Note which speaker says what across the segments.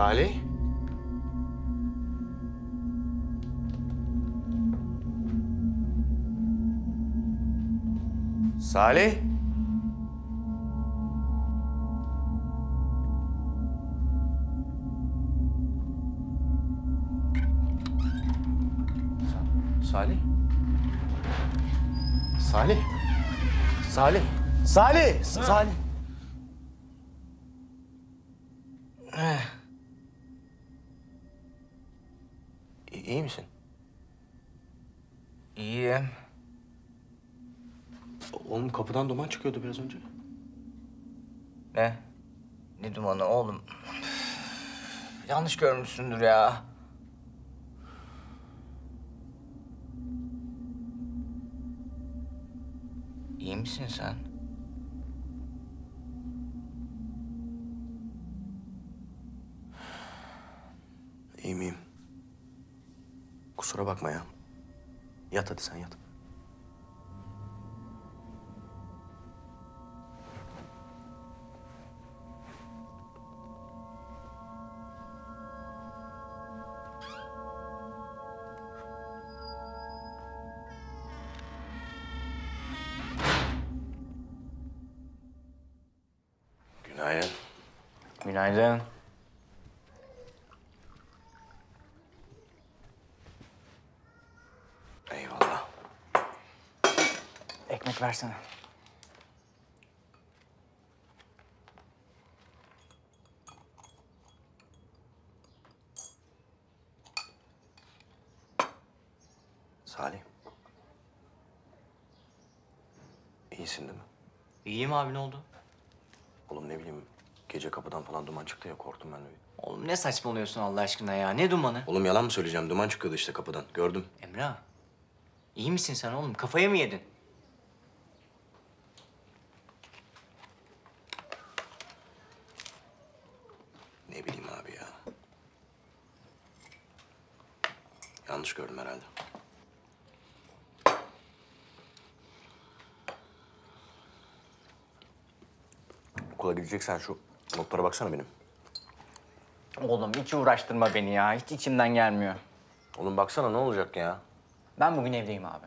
Speaker 1: Salih? Salih? Sa- Salih? Salih? Salih? Salih! Salih! Eh. İyi, iyi misin?
Speaker 2: İyiyim.
Speaker 1: Kapıdan duman çıkıyordu biraz önce.
Speaker 2: Ne? Ne dumanı oğlum? Yanlış görmüşsündür ya. İyi misin sen?
Speaker 1: İyi miyim? Kusura bakma ya. Yat hadi sen yat. Günaydın. Eyvallah.
Speaker 2: Ekmek versene.
Speaker 1: Salih. İyisin değil mi?
Speaker 2: İyiyim abi ne oldu?
Speaker 1: Gece kapıdan falan duman çıktı ya korktum ben de.
Speaker 2: Oğlum ne saçmalıyorsun Allah aşkına ya? Ne dumanı?
Speaker 1: Oğlum yalan mı söyleyeceğim? Duman çıkıyordu işte kapıdan. Gördüm.
Speaker 2: Emrah. İyi misin sen oğlum? Kafayı mı yedin?
Speaker 1: Ne bileyim abi ya. Yanlış gördüm herhalde. Okula gideceksen şu notlara baksana benim.
Speaker 2: Oğlum hiç uğraştırma beni ya. Hiç içimden gelmiyor.
Speaker 1: Oğlum baksana ne olacak ya?
Speaker 2: Ben bugün evdeyim abi.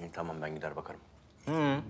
Speaker 1: İyi tamam ben gider bakarım.
Speaker 2: Hı.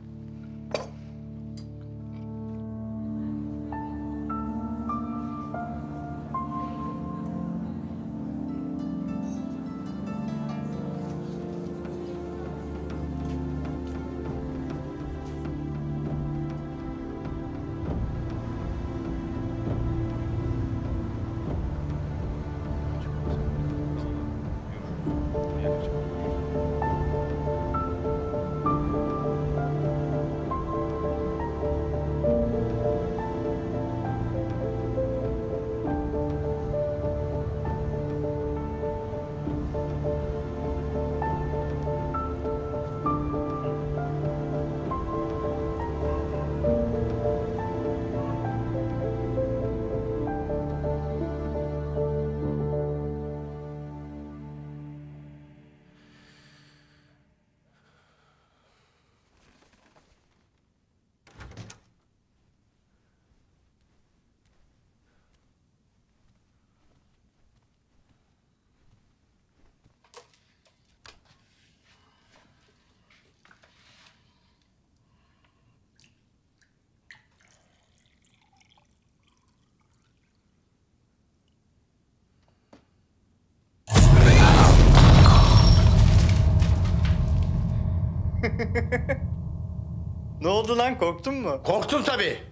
Speaker 2: Ne oldu lan? Korktun mu?
Speaker 1: Korktum tabii.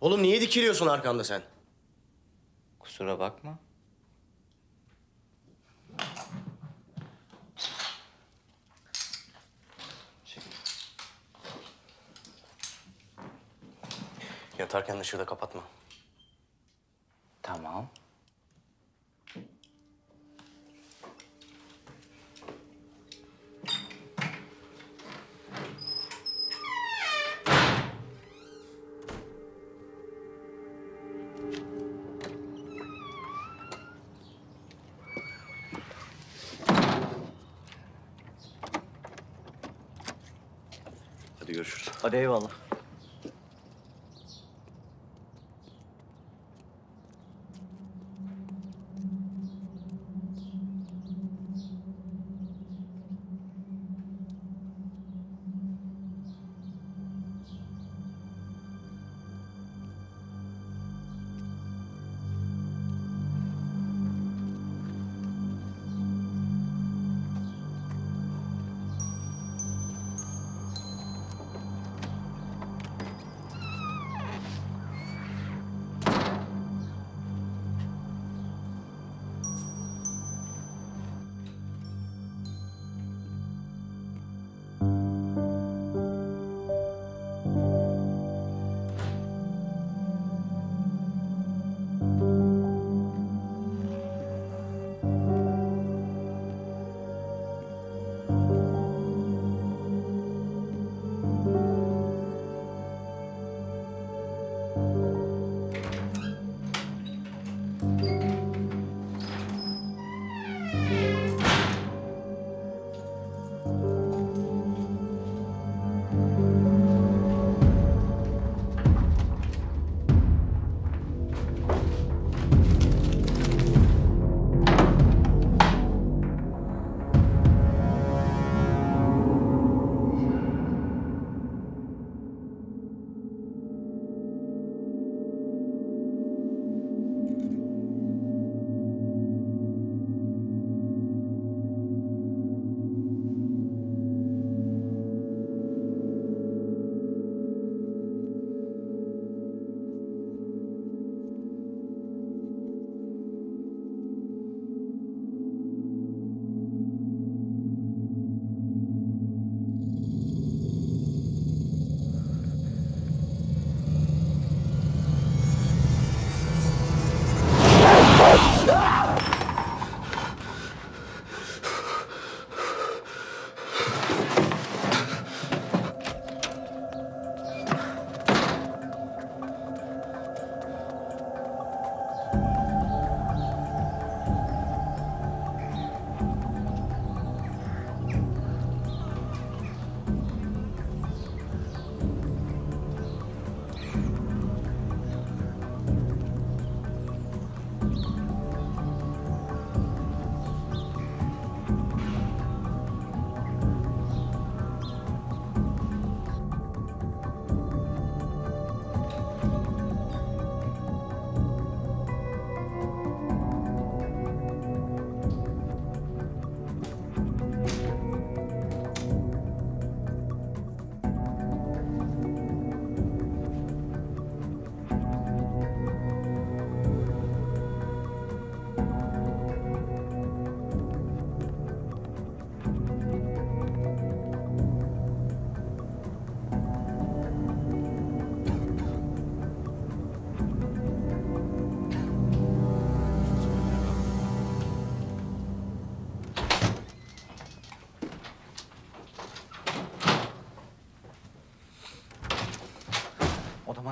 Speaker 1: Oğlum niye dikiliyorsun arkanda sen?
Speaker 2: Kusura bakma.
Speaker 1: Yatarken ışığı da kapatma.
Speaker 2: Tamam.
Speaker 1: Hadi
Speaker 2: eyvallah.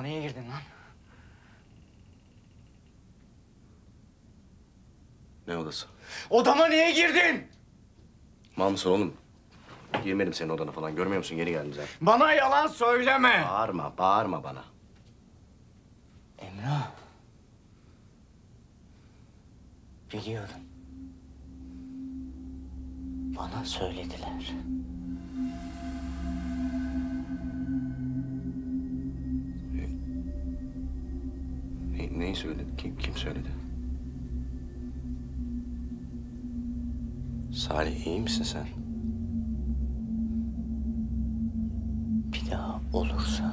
Speaker 2: Niye girdin lan?
Speaker 1: Ne odası?
Speaker 2: Odama niye girdin?
Speaker 1: Mal mısın oğlum? Girmedim senin odana falan. Görmüyor musun? Yeni geldin zaten.
Speaker 2: Bana yalan söyleme.
Speaker 1: Bağırma, bağırma bana.
Speaker 2: Emrah. Biliyordum. Bana söylediler.
Speaker 1: Neyi söyledi? Kim, kim söyledi? Salih iyi misin sen?
Speaker 2: Bir daha olursa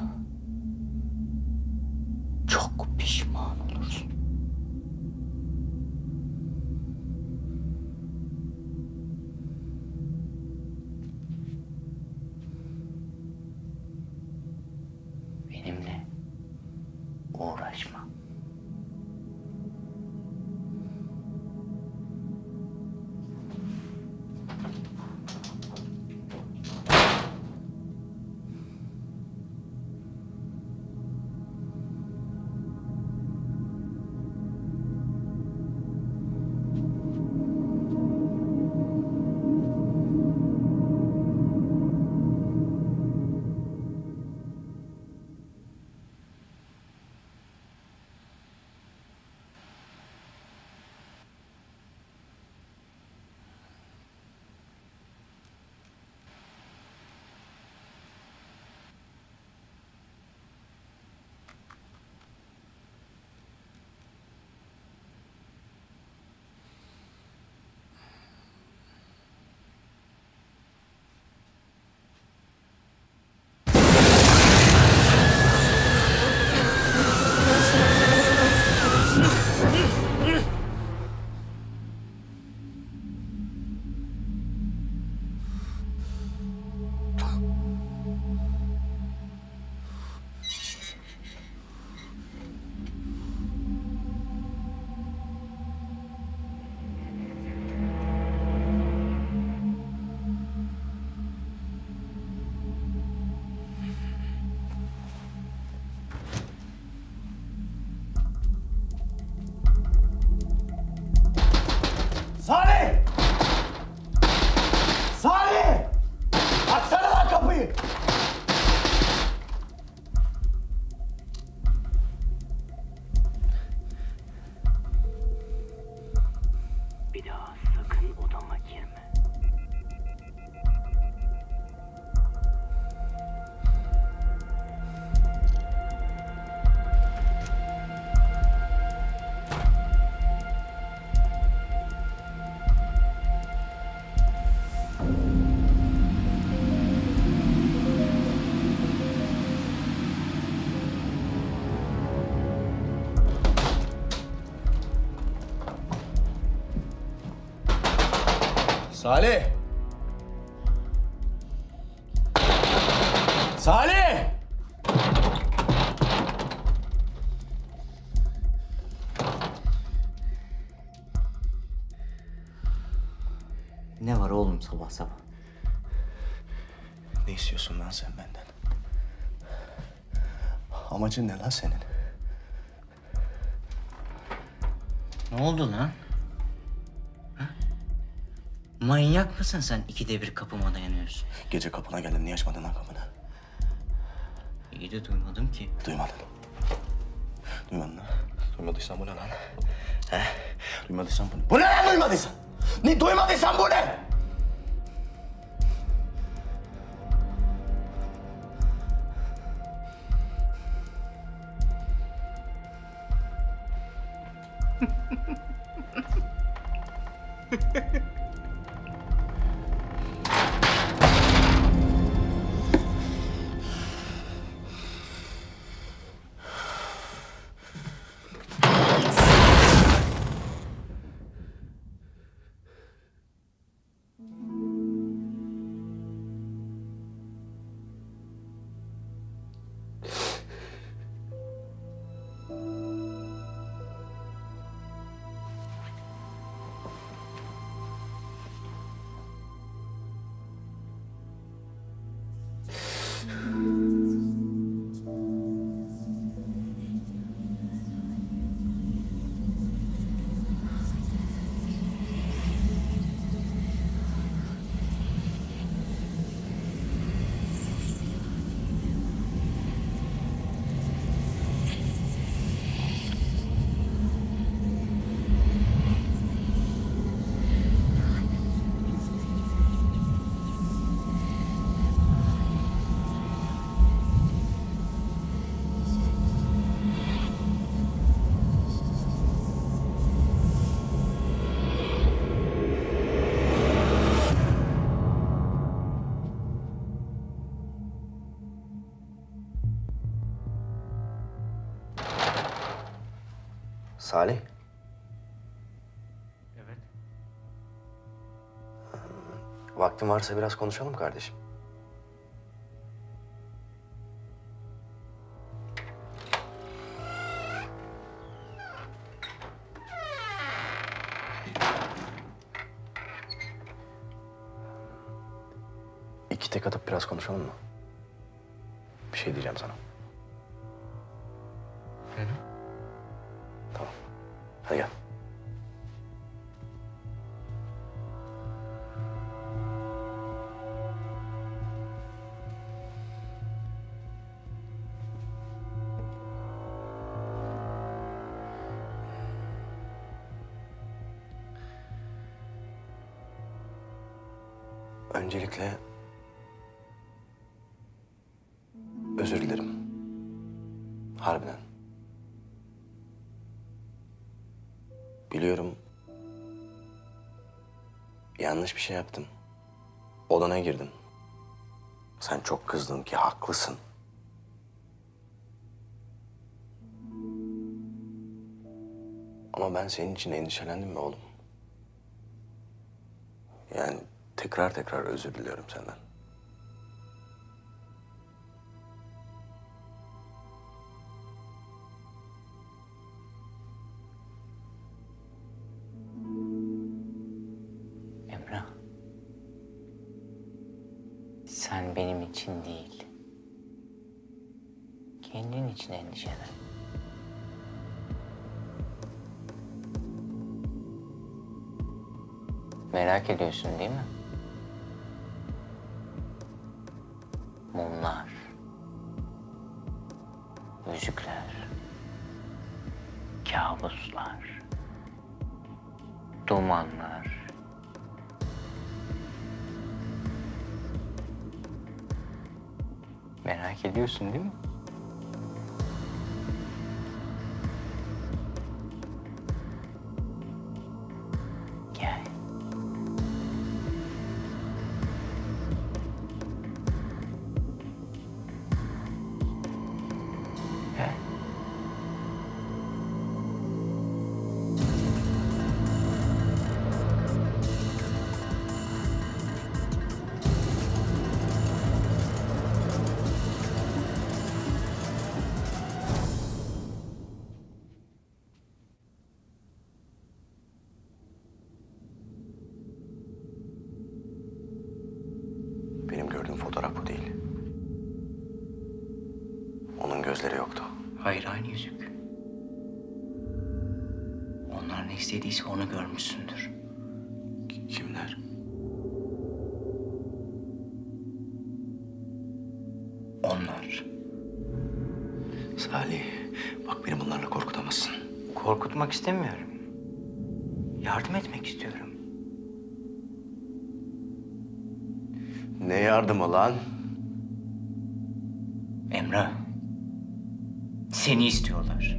Speaker 3: Salih! Salih!
Speaker 2: Ne var oğlum sabah sabah?
Speaker 1: Ne istiyorsun lan sen benden? Amacın ne lan senin?
Speaker 2: Ne oldu lan? Manyak mısın sen ikide bir kapıma dayanıyorsun?
Speaker 1: Gece kapına geldim. Niye açmadın lan kapını?
Speaker 2: İyi de duymadım ki.
Speaker 1: Duymadın. Duymadın lan. Duymadıysan bu ne lan? He? Duymadıysan bu ne?
Speaker 3: Bu ne lan duymadıysan? Ne duymadıysan bu ne?
Speaker 1: Salih.
Speaker 2: Evet.
Speaker 1: Vaktin varsa biraz konuşalım kardeşim. İki tek atıp biraz konuşalım mı? Bir şey diyeceğim sana. Bir şey yaptım. Odana girdim. Sen çok kızdın ki haklısın. Ama ben senin için endişelendim mi oğlum? Yani tekrar tekrar özür diliyorum senden.
Speaker 2: Merak Korkutmak istemiyorum. Yardım etmek istiyorum.
Speaker 1: Ne yardımı lan?
Speaker 2: Emrah. Seni istiyorlar.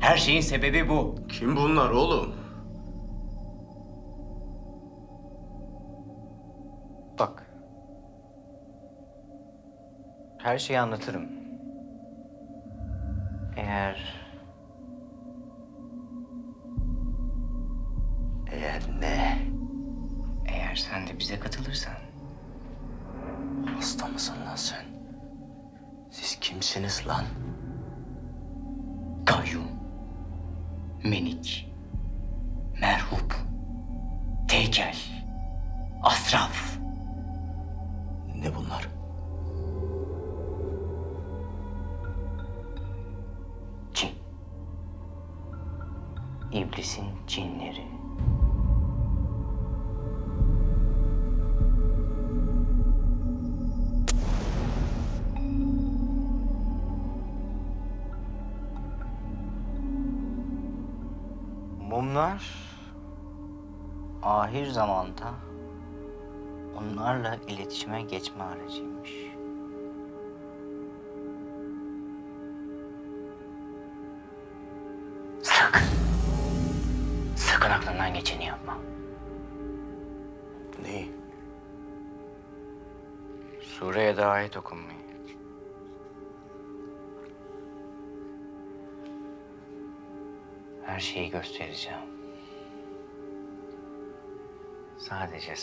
Speaker 2: Her şeyin sebebi bu.
Speaker 1: Kim bunlar oğlum?
Speaker 2: Bak. Her şeyi anlatırım. Eğer bize katılırsan
Speaker 1: Hasta mısın lan sen? Siz kimsiniz lan?
Speaker 2: kayyum, menik, merhup, teykel, asraf.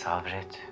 Speaker 2: Sabret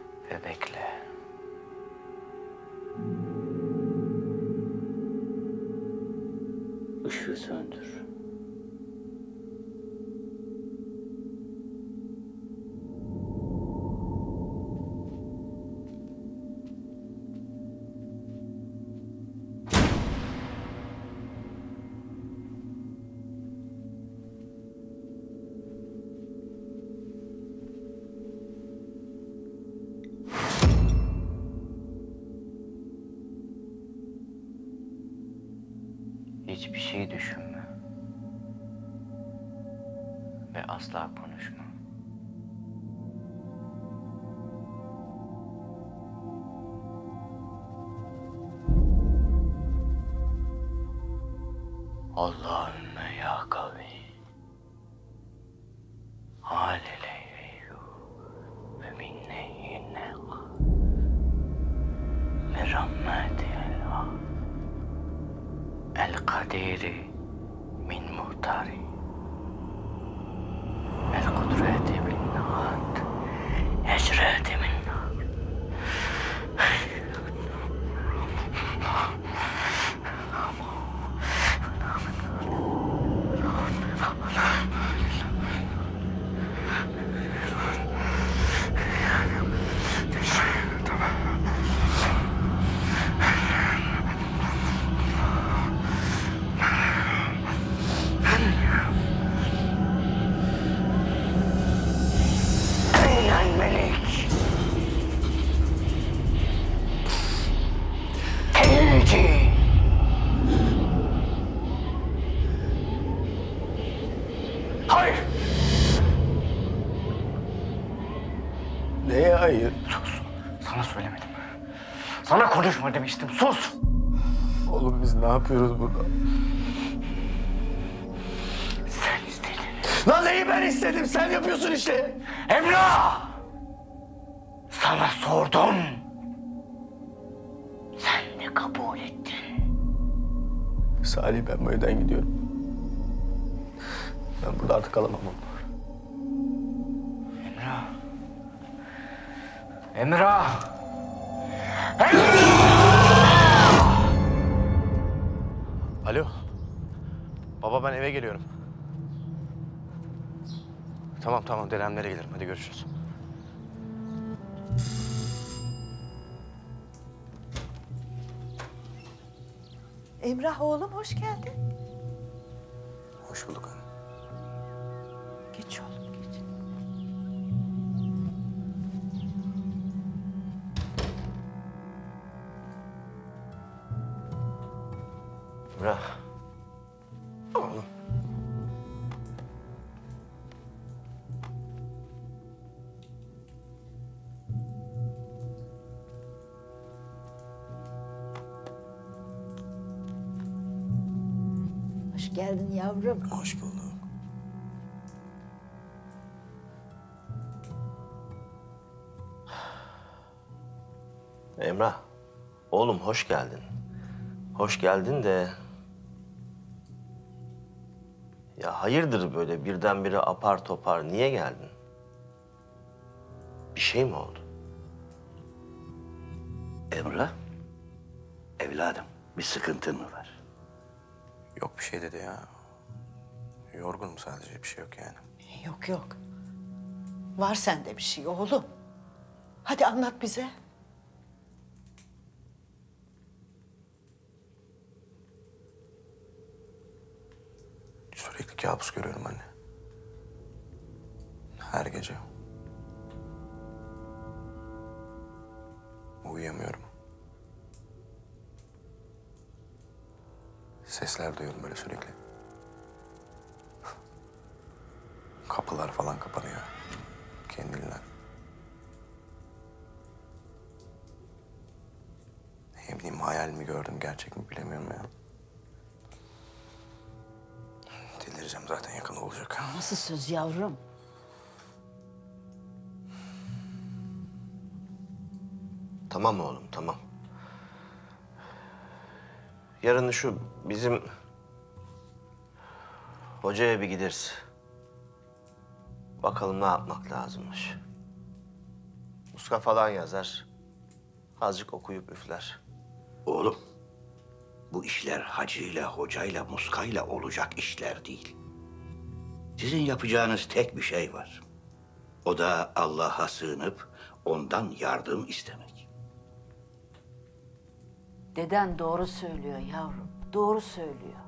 Speaker 2: Hiçbir şey düşünme. Ve asla konuşma. Konuşma demiştim. Sus.
Speaker 1: Oğlum biz ne yapıyoruz burada?
Speaker 2: Sen istedin.
Speaker 1: Lan neyi ben istedim? Sen yapıyorsun işte.
Speaker 2: Emrah! Sana sordum. Sen de kabul ettin.
Speaker 1: Salih ben bu evden gidiyorum. Ben burada artık kalamam.
Speaker 2: Emrah. Emrah!
Speaker 4: Ben eve geliyorum. Tamam tamam dedemlere gelirim. Hadi görüşürüz.
Speaker 5: Emrah oğlum hoş geldin.
Speaker 4: Hoş bulduk anne.
Speaker 5: Geç oğlum geç.
Speaker 4: Emrah.
Speaker 5: Yavrum.
Speaker 4: Hoş bulduk. Emrah. Oğlum hoş geldin. Hoş geldin de... Ya hayırdır böyle birdenbire apar topar niye geldin? Bir şey mi oldu?
Speaker 6: Emrah, evladım bir sıkıntın mı var?
Speaker 4: Yok bir şey dedi ya. Yorgunum sadece bir şey yok yani.
Speaker 5: Yok yok. Var sende bir şey oğlum. Hadi anlat bize.
Speaker 4: Sürekli kabus görüyorum anne. Her gece. Uyuyamıyorum. Sesler duyuyorum böyle sürekli. Kapılar falan kapanıyor. Kendiliğinden. Ne bileyim hayal mi gördüm, gerçek mi bilemiyorum ya. Delireceğim zaten yakın olacak.
Speaker 5: Nasıl söz yavrum?
Speaker 4: Tamam oğlum, tamam. Yarın şu bizim Hocaya bir gideriz. Bakalım ne yapmak lazımmış. Muska falan yazar. Azıcık okuyup üfler.
Speaker 6: Oğlum, bu işler hacıyla, hocayla, muskayla olacak işler değil. Sizin yapacağınız tek bir şey var. O da Allah'a sığınıp ondan yardım istemek.
Speaker 7: Deden doğru söylüyor yavrum. Doğru söylüyor.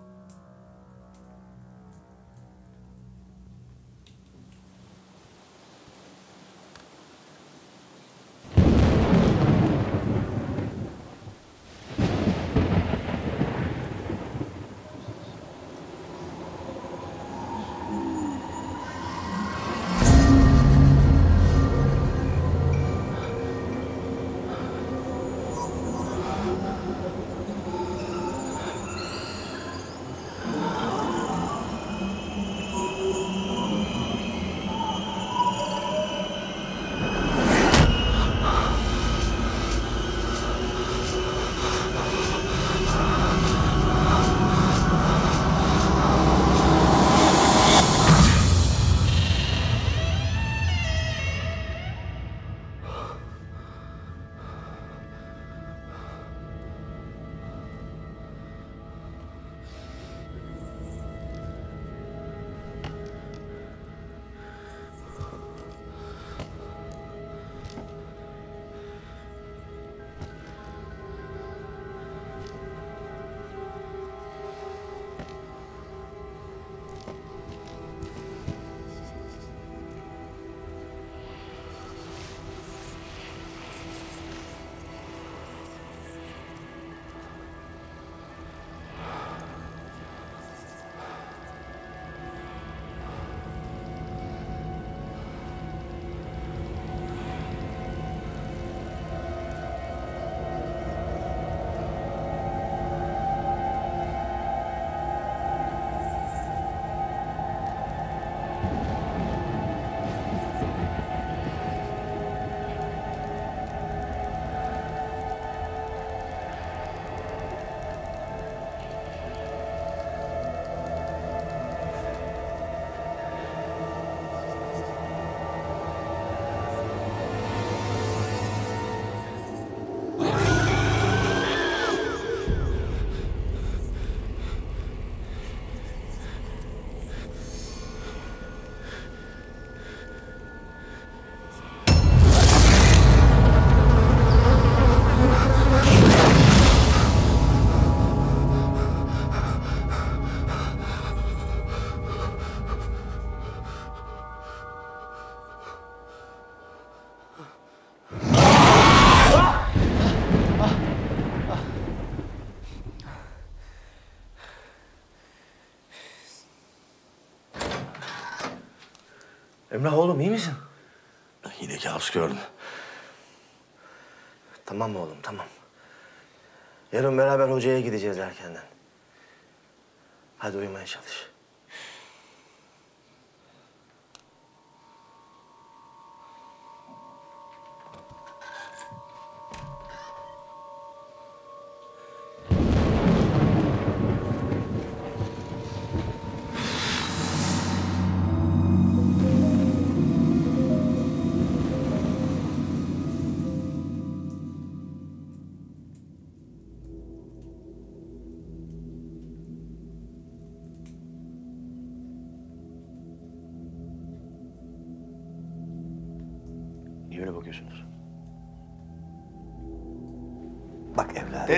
Speaker 4: Emrah oğlum iyi misin? Yine kabus gördüm. Tamam oğlum tamam. Yarın beraber hocaya gideceğiz erkenden. Hadi uyumaya çalış.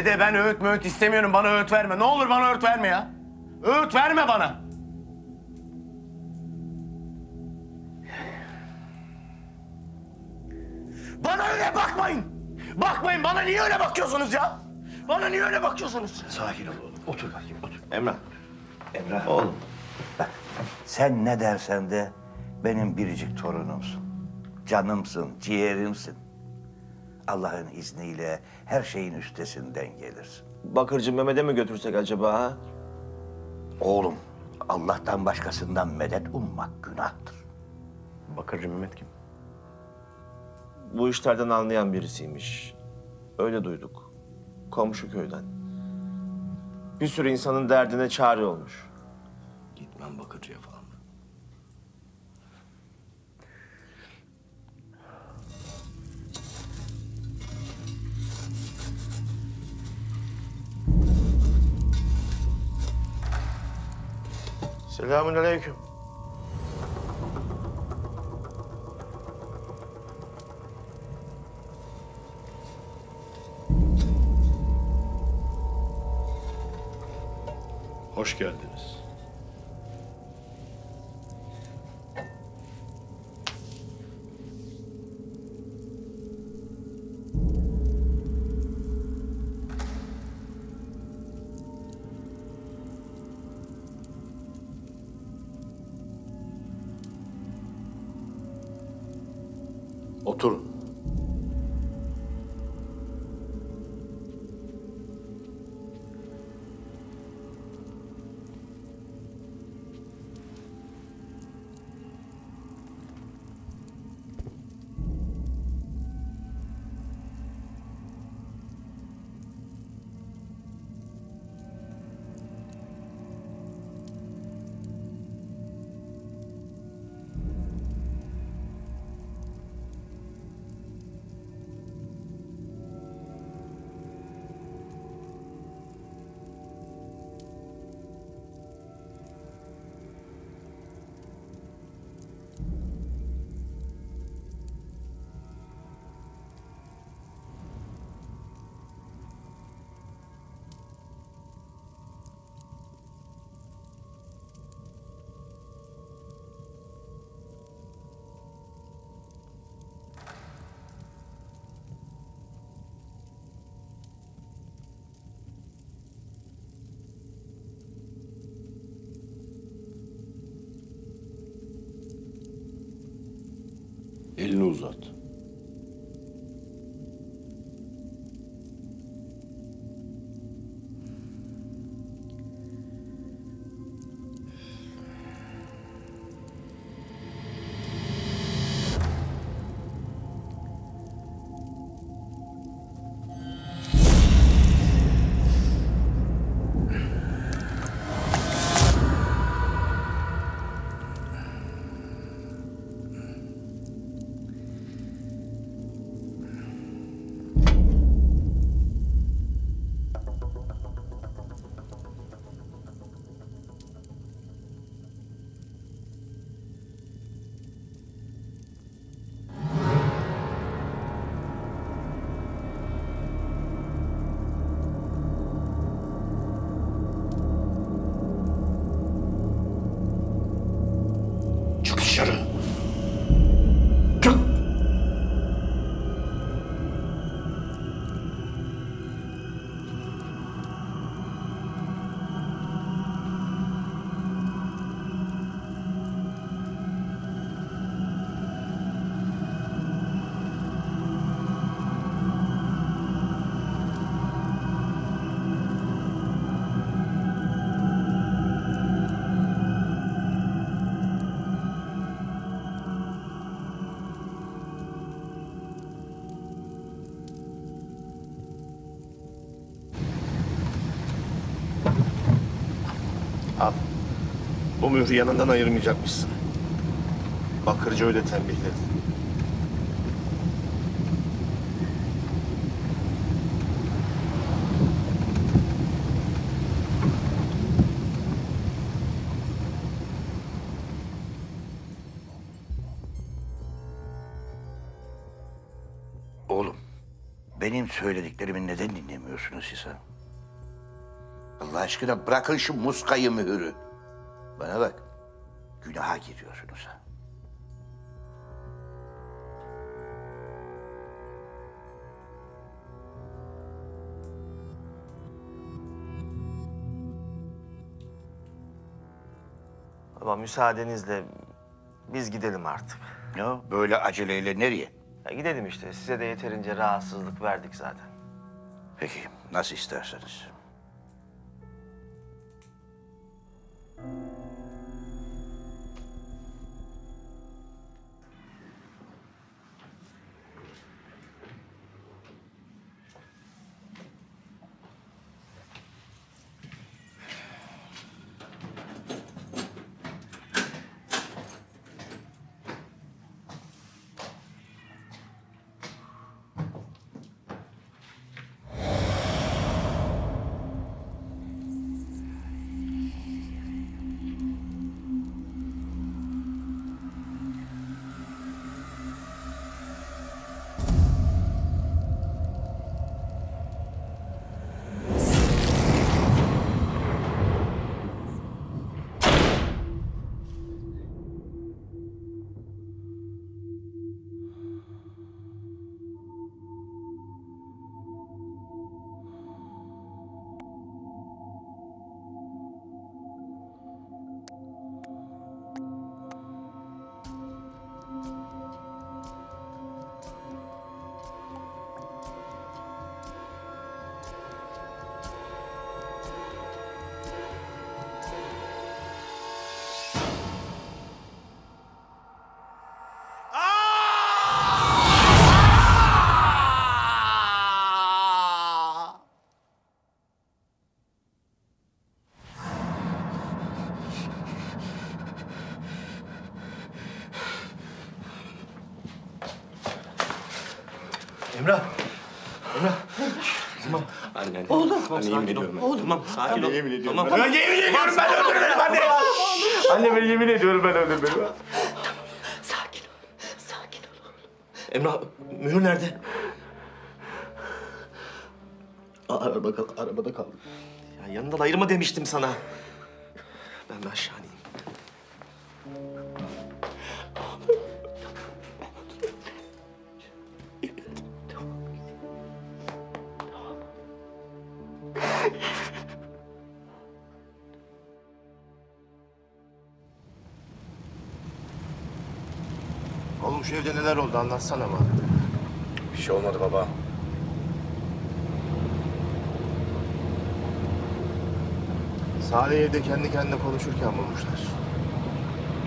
Speaker 1: Dede ben öğüt möğüt istemiyorum. Bana öğüt verme. Ne olur bana öğüt verme ya. Öğüt verme bana. Bana öyle bakmayın. Bakmayın. Bana niye öyle bakıyorsunuz ya? Bana niye öyle bakıyorsunuz?
Speaker 6: sakin ol oğlum. Otur bakayım, otur.
Speaker 4: Emrah.
Speaker 6: Emrah,
Speaker 4: Oğlum.
Speaker 6: bak sen ne dersen de benim biricik torunumsun. Canımsın, ciğerimsin. Allah'ın izniyle her şeyin üstesinden gelirsin.
Speaker 4: Bakırcı Mehmet'e mi götürsek acaba ha?
Speaker 6: Oğlum, Allah'tan başkasından medet ummak günahtır.
Speaker 1: Bakırcı Mehmet kim?
Speaker 4: Bu işlerden anlayan birisiymiş. Öyle duyduk. Komşu köyden. Bir sürü insanın derdine çare olmuş.
Speaker 1: gitmem bakıcıya falan.
Speaker 4: Selamun aleyküm.
Speaker 1: Hoş geldiniz. Elini
Speaker 3: mührü yanından ayırmayacakmışsın. Bakırcı öyle tembihledi.
Speaker 6: Oğlum, benim söylediklerimi neden dinlemiyorsunuz siz ha? Allah aşkına bırakın şu muskayı mühürü. Bana bak, günaha giriyorsunuz ha.
Speaker 4: Ama müsaadenizle biz gidelim artık.
Speaker 6: O? Böyle aceleyle nereye?
Speaker 4: Ya gidelim işte. Size de yeterince rahatsızlık verdik zaten.
Speaker 6: Peki, nasıl isterseniz.
Speaker 3: Anne.
Speaker 5: Oğlum.
Speaker 3: Anne yemin ediyorum ben.
Speaker 5: Oğlum.
Speaker 3: Tamam sakin ol. Yemin ediyorum.
Speaker 1: Ben yemin ediyorum ben öldürmedim anne.
Speaker 3: Anne ben yemin ediyorum ben öldürmedim.
Speaker 5: Sakin ol. Sakin ol.
Speaker 4: Emrah, mühür nerede? Aa, Araba kal arabada kaldı. Ya yanından ayırma demiştim sana. Ben bir aşağı ineyim.
Speaker 3: Oğlum şu evde neler oldu anlatsana bana.
Speaker 1: Bir şey olmadı baba.
Speaker 3: Salih evde kendi kendine konuşurken bulmuşlar.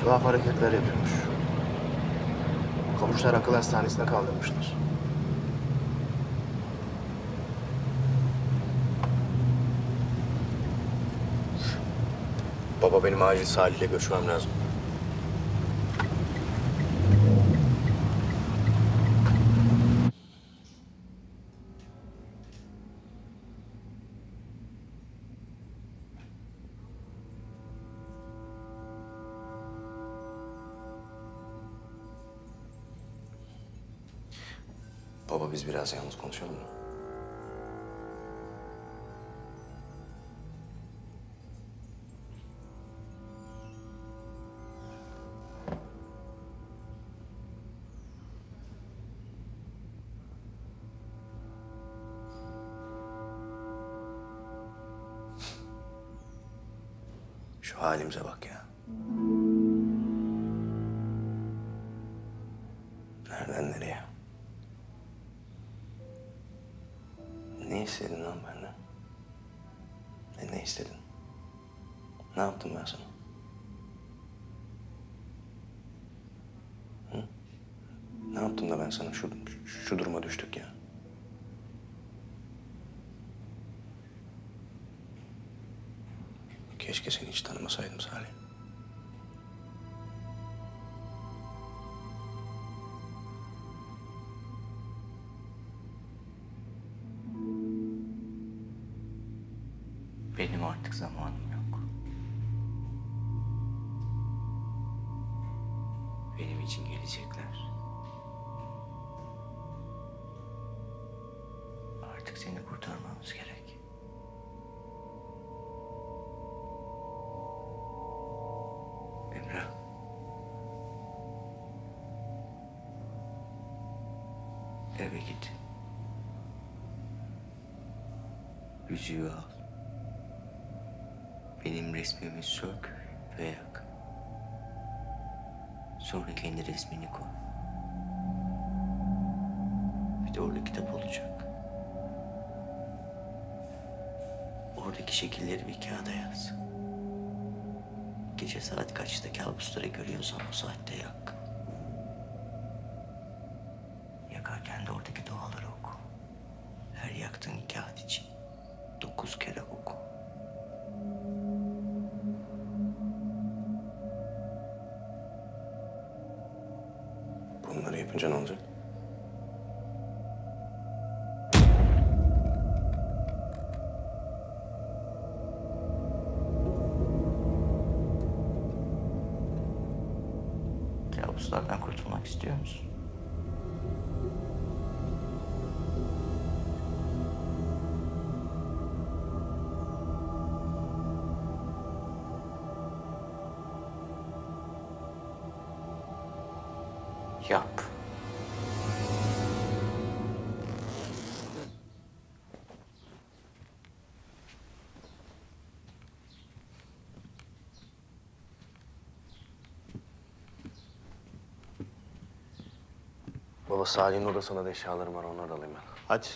Speaker 3: Tuhaf hareketler yapıyormuş. Komşular akıl hastanesine kaldırmışlar.
Speaker 1: Baba benim acil Salih'le görüşmem lazım. Halimize bak tanımasaydım Salih.
Speaker 2: Benim artık zamanım Yüzüğü al. Benim resmimi sök ve yak. Sonra kendi resmini koy. Bir de orada kitap olacak. Oradaki şekilleri bir kağıda yaz. Gece saat kaçta kabusları görüyorsan o saatte yak.
Speaker 4: Baba Salih'in odasında da eşyalarım var. Onları da alayım ben.
Speaker 3: Hadi.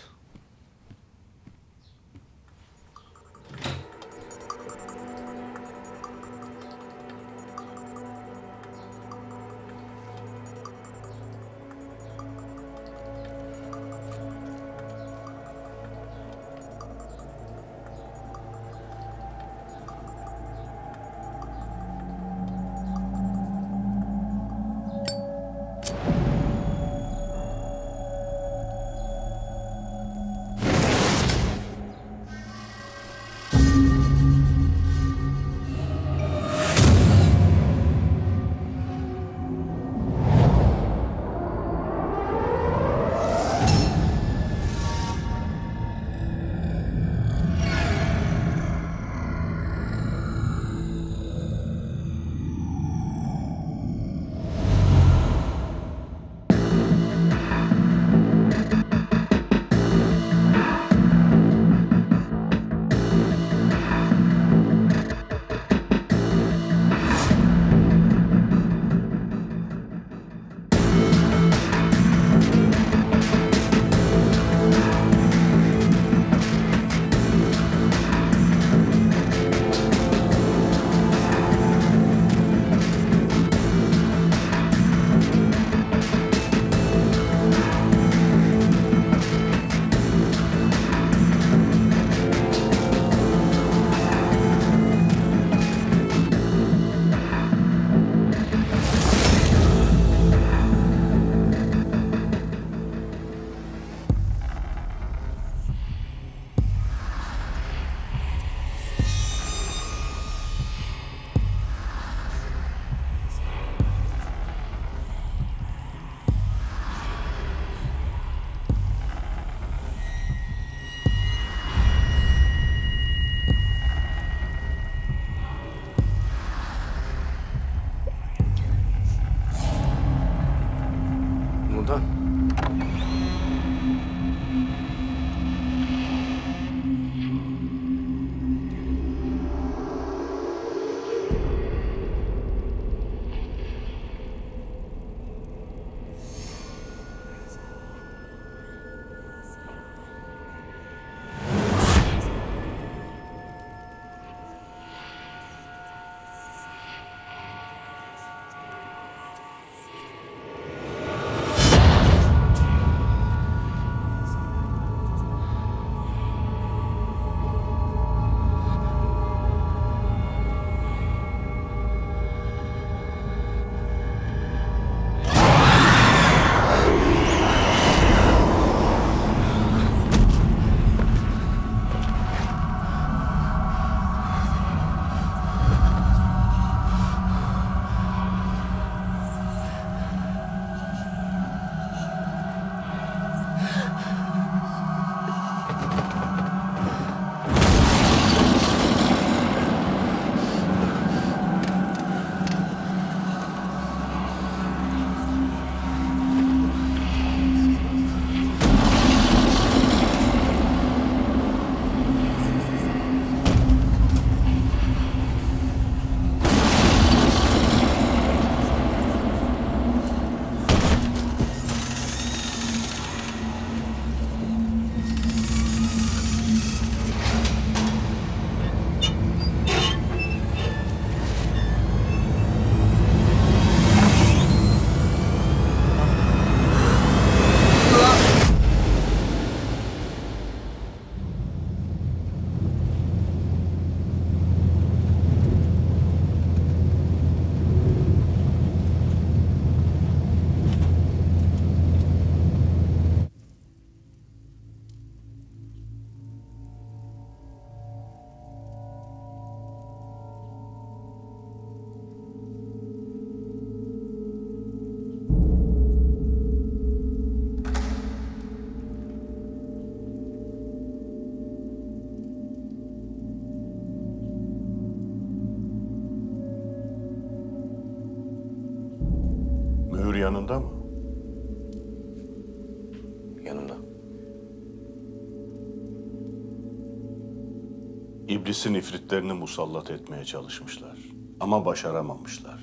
Speaker 8: İblisin ifritlerini musallat etmeye çalışmışlar. Ama başaramamışlar.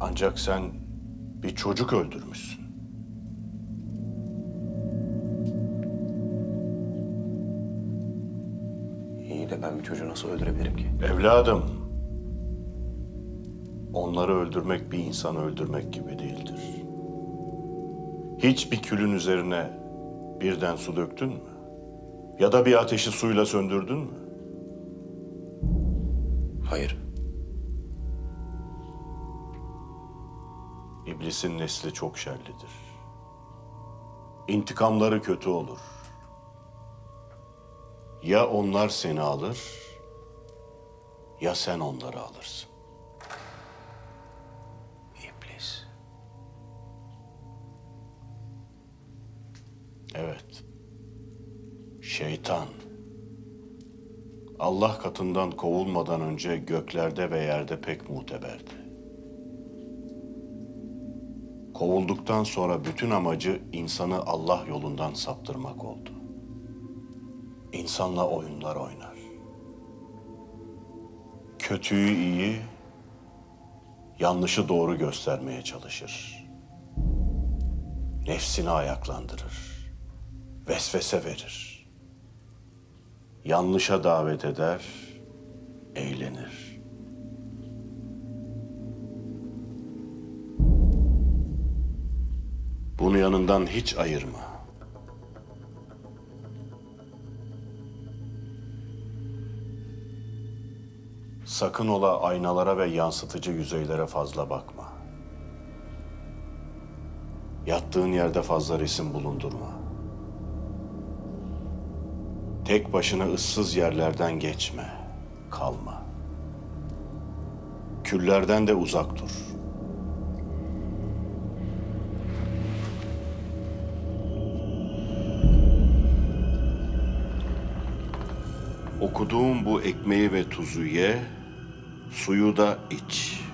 Speaker 8: Ancak sen bir çocuk öldürmüşsün.
Speaker 1: İyi de ben bir çocuğu nasıl öldürebilirim ki?
Speaker 8: Evladım, onları öldürmek bir insanı öldürmek gibi değildir. Hiç bir külün üzerine birden su döktün mü? Ya da bir ateşi suyla söndürdün mü?
Speaker 1: Hayır.
Speaker 8: İblisin nesli çok şerlidir. İntikamları kötü olur. Ya onlar seni alır, ya sen onları alırsın. Şeytan. Allah katından kovulmadan önce göklerde ve yerde pek muteberdi. Kovulduktan sonra bütün amacı insanı Allah yolundan saptırmak oldu. İnsanla oyunlar oynar. Kötüyü iyi, yanlışı doğru göstermeye çalışır. Nefsini ayaklandırır vesvese verir. Yanlışa davet eder, eğlenir. Bunu yanından hiç ayırma. Sakın ola aynalara ve yansıtıcı yüzeylere fazla bakma. Yattığın yerde fazla resim bulundurma. Tek başına ıssız yerlerden geçme, kalma. Küllerden de uzak dur. Okuduğum bu ekmeği ve tuzu ye, suyu da iç.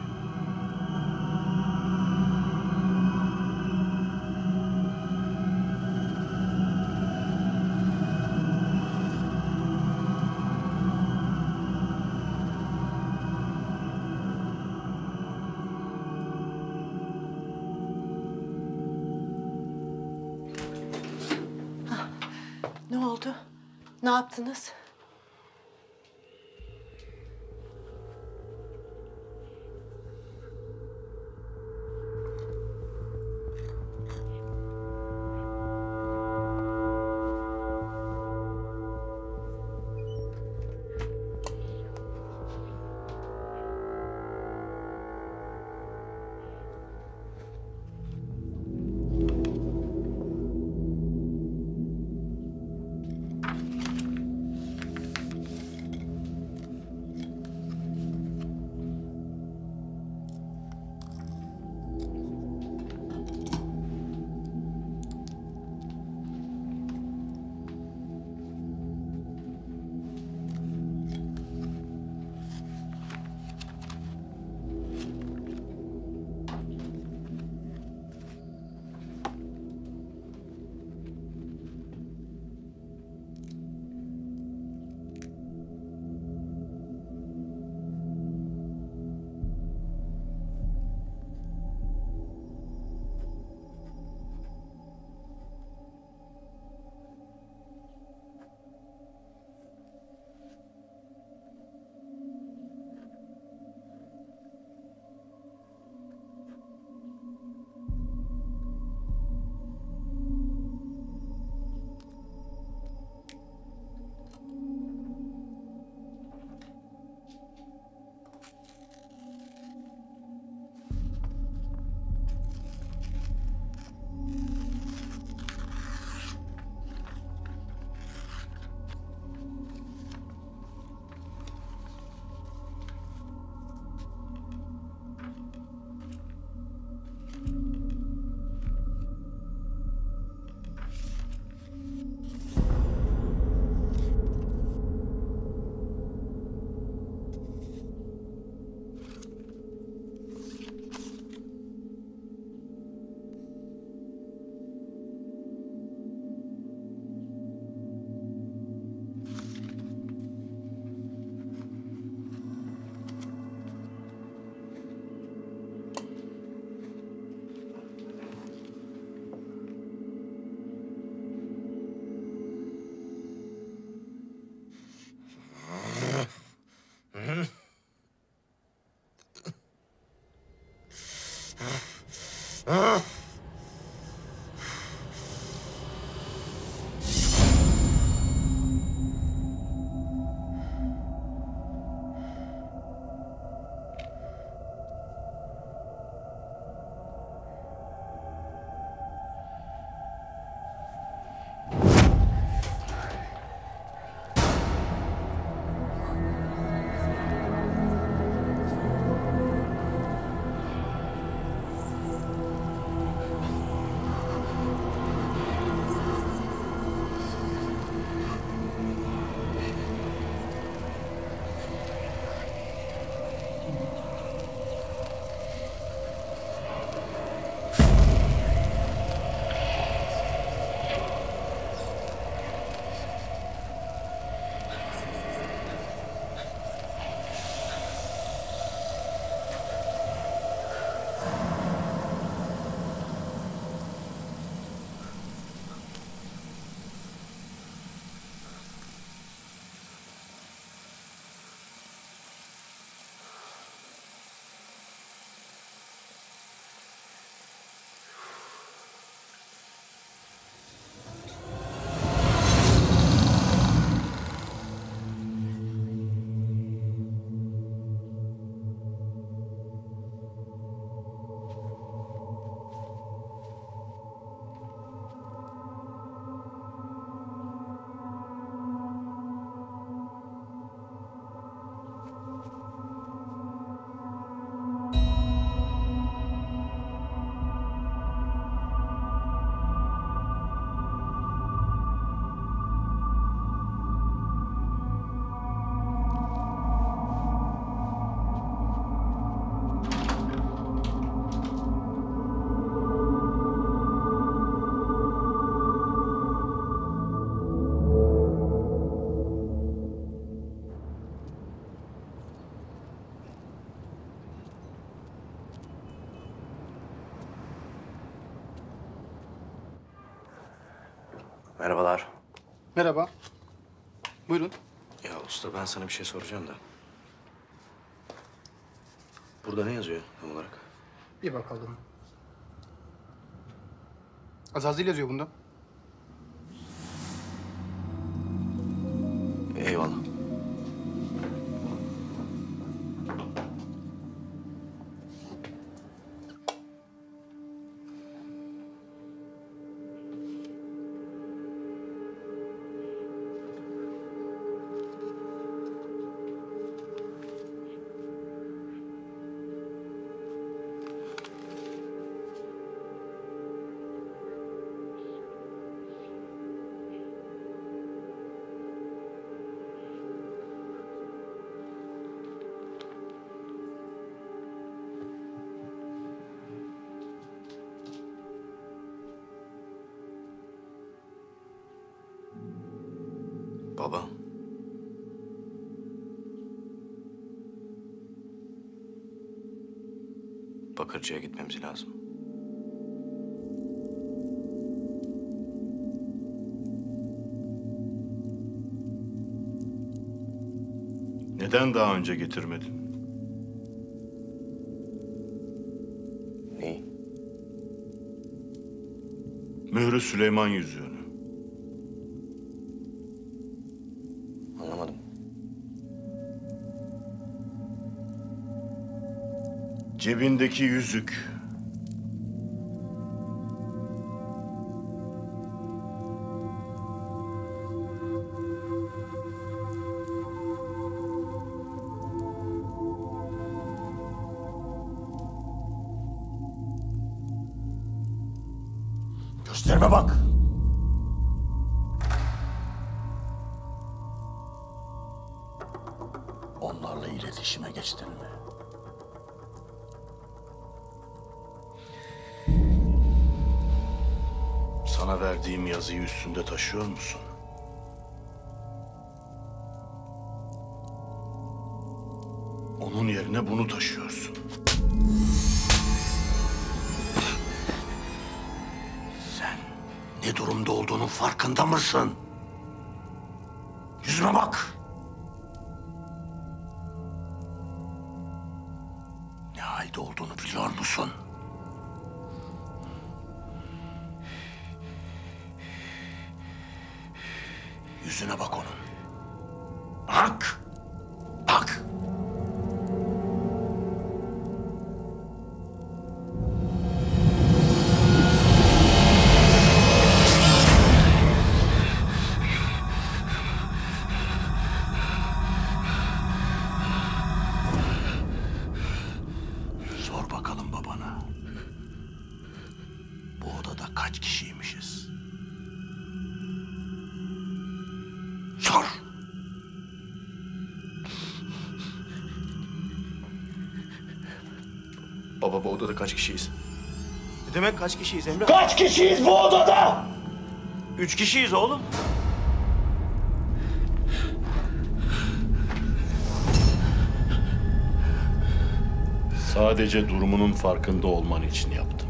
Speaker 5: Ne yaptınız?
Speaker 1: Merhabalar.
Speaker 9: Merhaba. Buyurun.
Speaker 4: Ya usta ben sana bir şey soracağım da. Burada ne yazıyor tam olarak?
Speaker 9: Bir bakalım. Azazil yazıyor bunda.
Speaker 4: Bakırcı'ya gitmemiz lazım.
Speaker 8: Neden daha önce getirmedin?
Speaker 1: Neyi?
Speaker 8: Mührü Süleyman yüzüğünü. Cebindeki yüzük. Üstünde taşıyor musun? Onun yerine bunu taşıyorsun. Sen ne durumda olduğunun farkında mısın? Kaç
Speaker 4: kişiyiz Emre?
Speaker 8: Kaç kişiyiz bu odada?
Speaker 4: Üç kişiyiz oğlum.
Speaker 8: Sadece durumunun farkında olman için yaptım.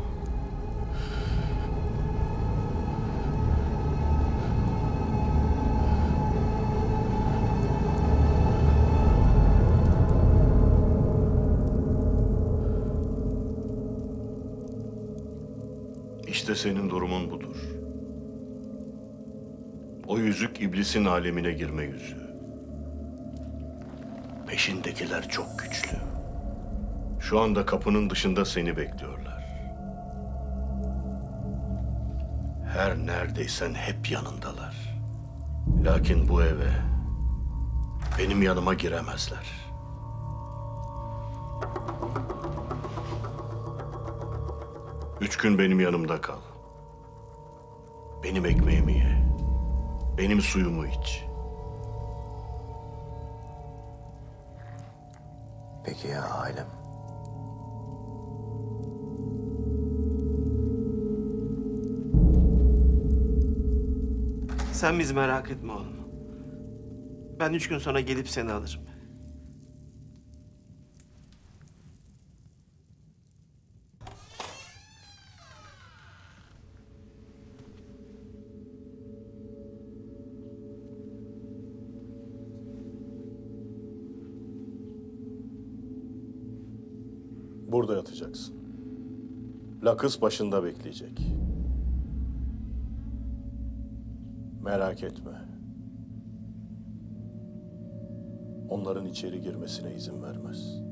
Speaker 8: Senin durumun budur. O yüzük iblisin alemine girme yüzüğü. Peşindekiler çok güçlü. Şu anda kapının dışında seni bekliyorlar. Her neredeysen hep yanındalar. Lakin bu eve benim yanıma giremezler. Üç gün benim yanımda kal. Benim ekmeğimi ye. Benim suyumu iç.
Speaker 1: Peki ya ailem?
Speaker 4: Sen bizi merak etme oğlum. Ben üç gün sonra gelip seni alırım.
Speaker 8: Burada yatacaksın. Lakıs başında bekleyecek. Merak etme. Onların içeri girmesine izin vermez.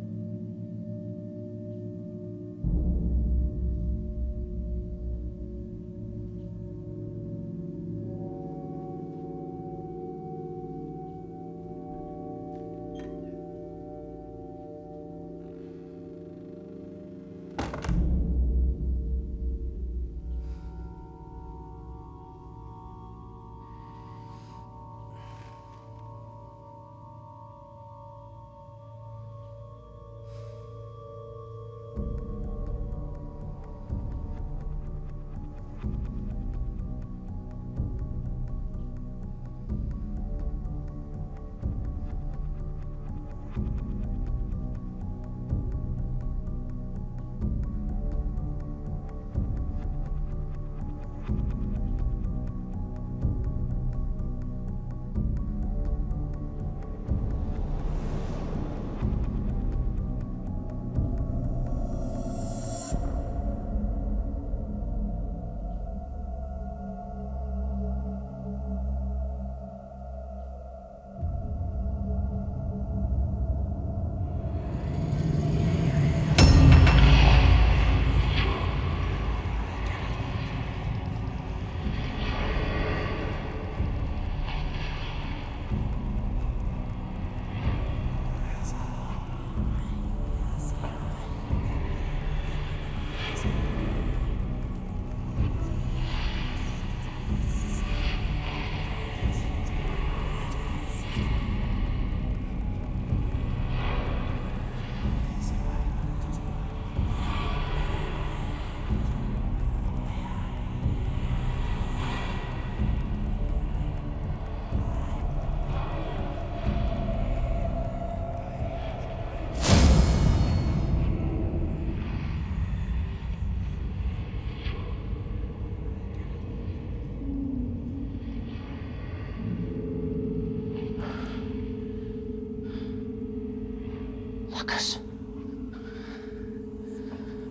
Speaker 2: Lakız.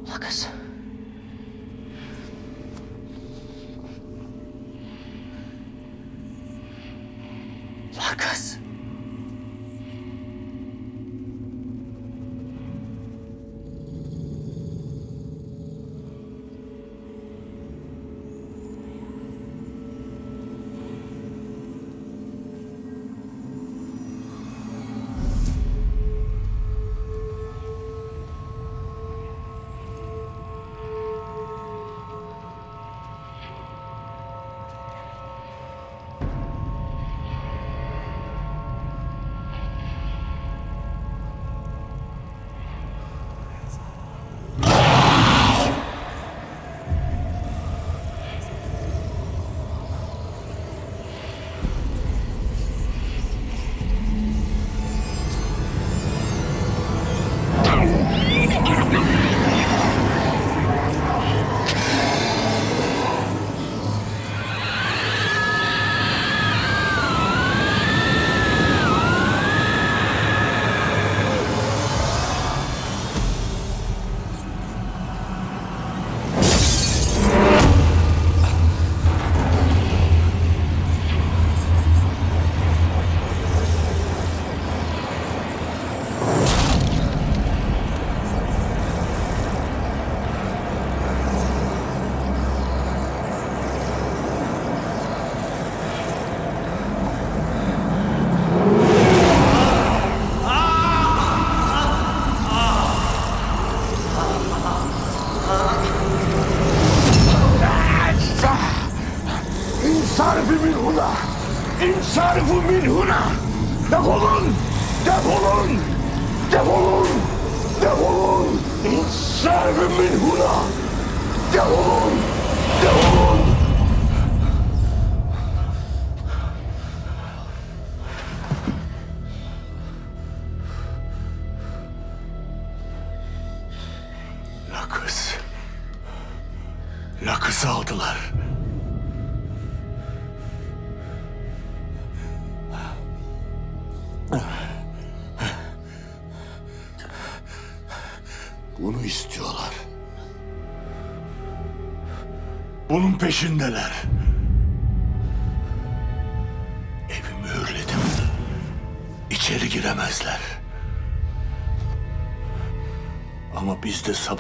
Speaker 2: Lakız.
Speaker 8: Minura! Peşindeler. Evi mühürledim. İçeri giremezler. Ama biz de sabaha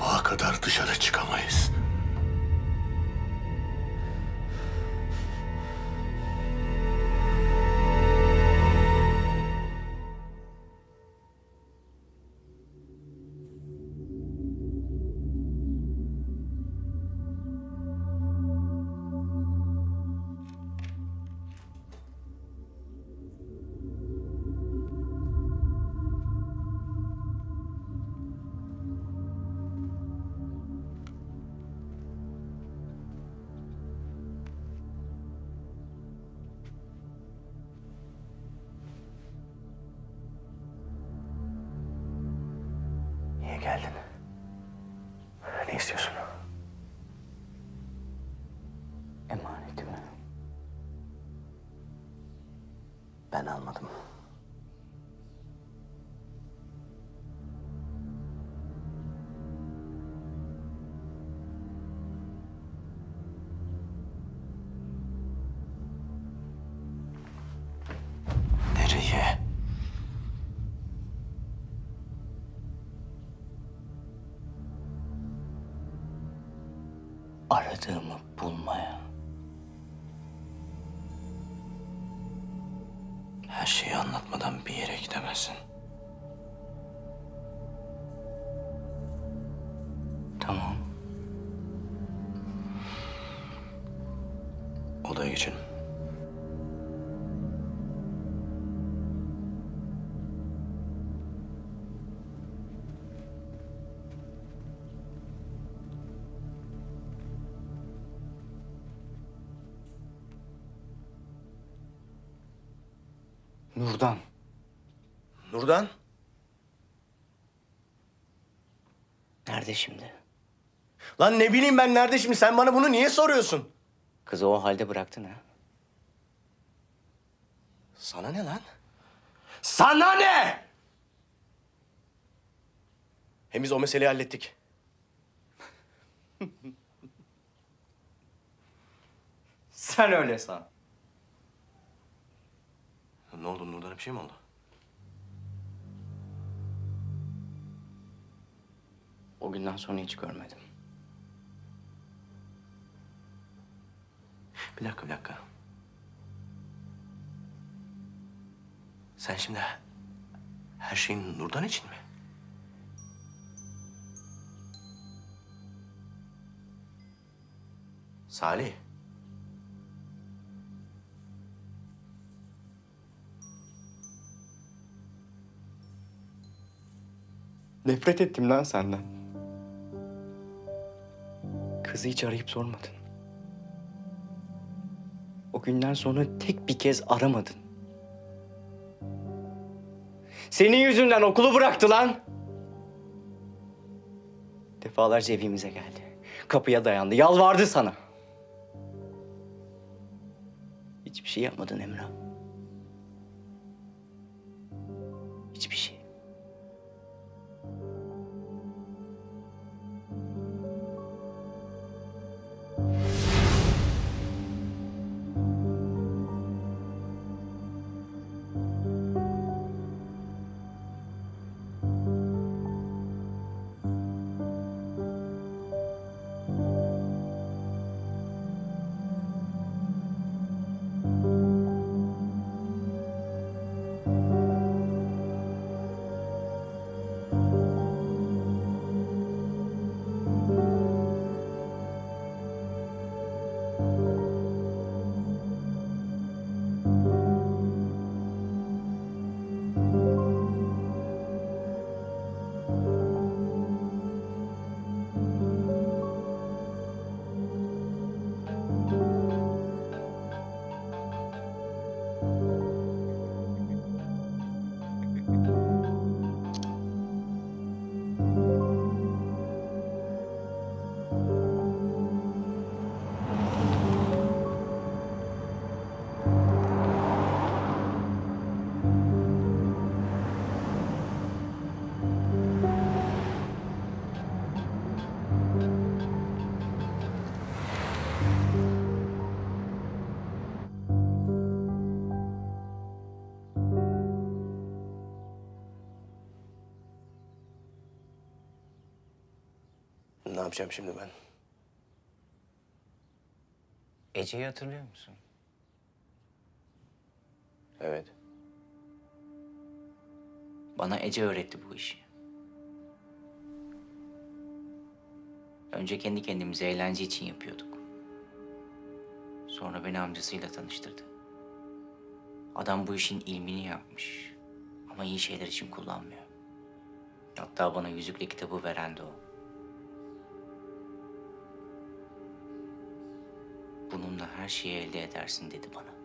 Speaker 1: to him.
Speaker 2: Nurdan.
Speaker 4: Nurdan.
Speaker 2: Nerede şimdi?
Speaker 4: Lan ne bileyim ben nerede şimdi? Sen bana bunu niye soruyorsun?
Speaker 2: Kızı o halde bıraktın ha?
Speaker 4: Sana ne lan? Sana ne? Hem biz o meseleyi hallettik.
Speaker 2: Sen öyle san.
Speaker 1: Ne oldu Nurdan'a bir şey mi oldu?
Speaker 2: O günden sonra hiç görmedim.
Speaker 1: Bir dakika bir dakika. Sen şimdi her şeyin Nurdan için mi? Salih.
Speaker 2: Nefret ettim lan senden. Kızı hiç arayıp sormadın. O günden sonra tek bir kez aramadın. Senin yüzünden okulu bıraktı lan. Defalarca evimize geldi. Kapıya dayandı, yalvardı sana. Hiçbir şey yapmadın Emrah. Hiçbir şey.
Speaker 1: Yapacağım şimdi ben?
Speaker 2: Ece'yi hatırlıyor musun?
Speaker 1: Evet.
Speaker 2: Bana Ece öğretti bu işi. Önce kendi kendimize eğlence için yapıyorduk. Sonra beni amcasıyla tanıştırdı. Adam bu işin ilmini yapmış. Ama iyi şeyler için kullanmıyor. Hatta bana yüzükle kitabı veren de o. Bununla her şeyi elde edersin dedi bana.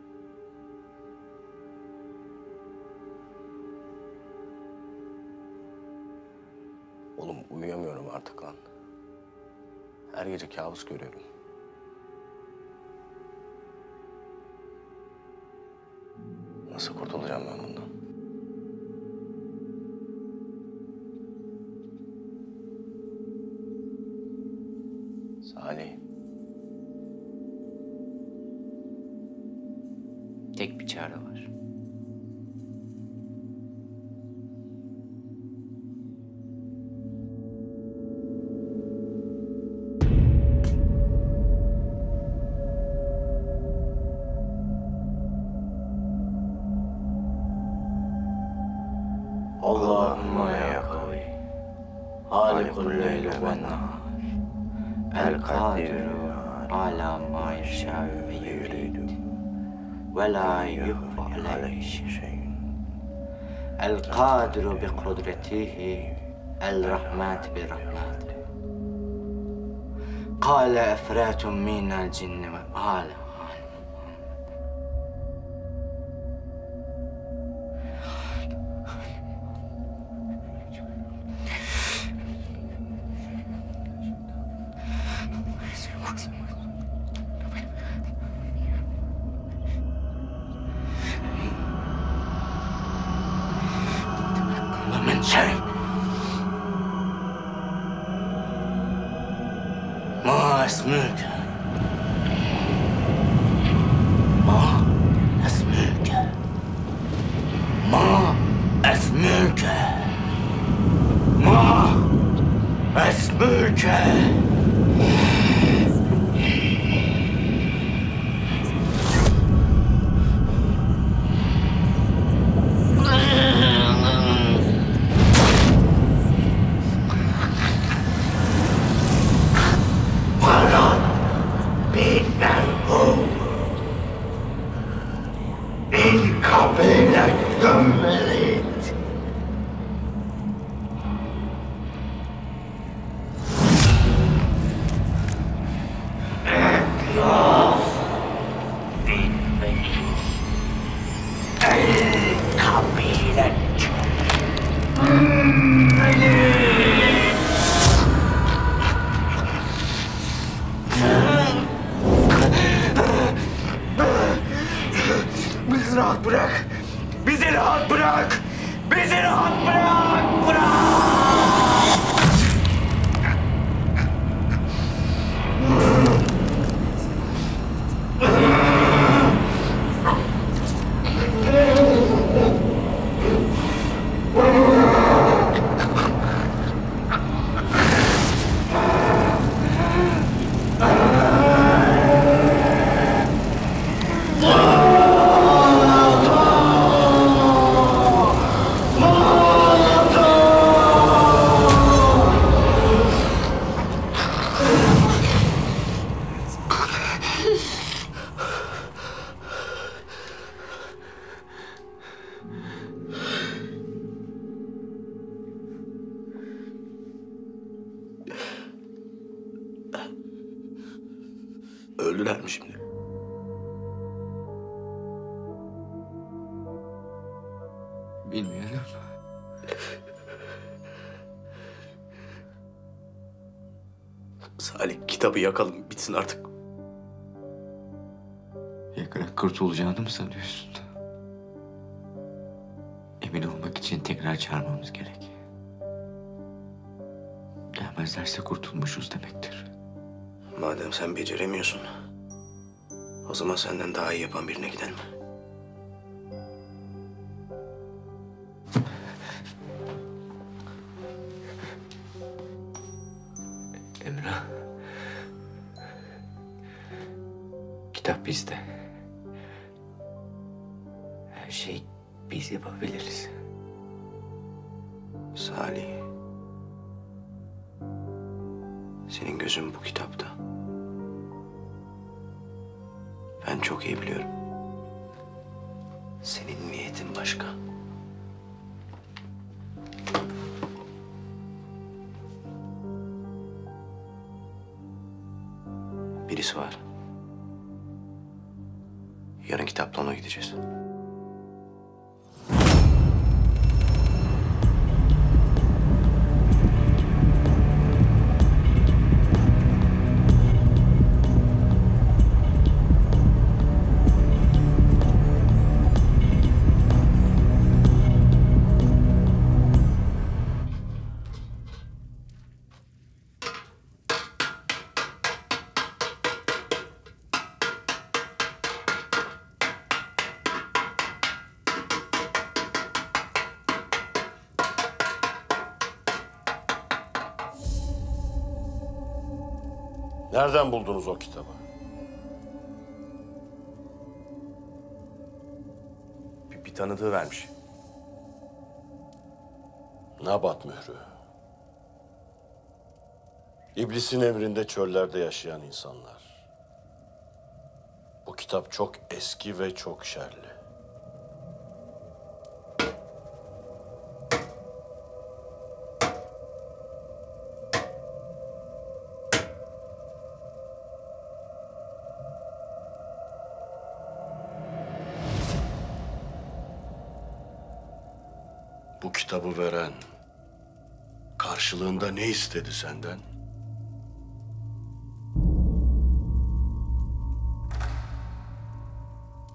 Speaker 1: Oğlum uyuyamıyorum artık lan. Her gece kabus görüyorum. Nasıl kurtulacağım
Speaker 2: ولا يخفى عليه. شيء. القادر بقدرته الرحمات برحمته. قال أفرات من الجن والآلهة
Speaker 1: Öldüler mi şimdi?
Speaker 2: Bilmiyorum.
Speaker 1: Salih kitabı yakalım bitsin artık.
Speaker 2: Yakarak kurtulacağını mı sanıyorsun? Emin olmak için tekrar çağırmamız gerek. Gelmezlerse kurtulmuşuz demektir.
Speaker 1: Madem sen beceremiyorsun. O zaman senden daha iyi yapan birine gidelim.
Speaker 8: Nereden buldunuz o kitabı?
Speaker 3: Bir, bir tanıdığı vermiş.
Speaker 8: Nabat mührü. İblisin emrinde çöllerde yaşayan insanlar. Bu kitap çok eski ve çok şerli. Ne istedi senden?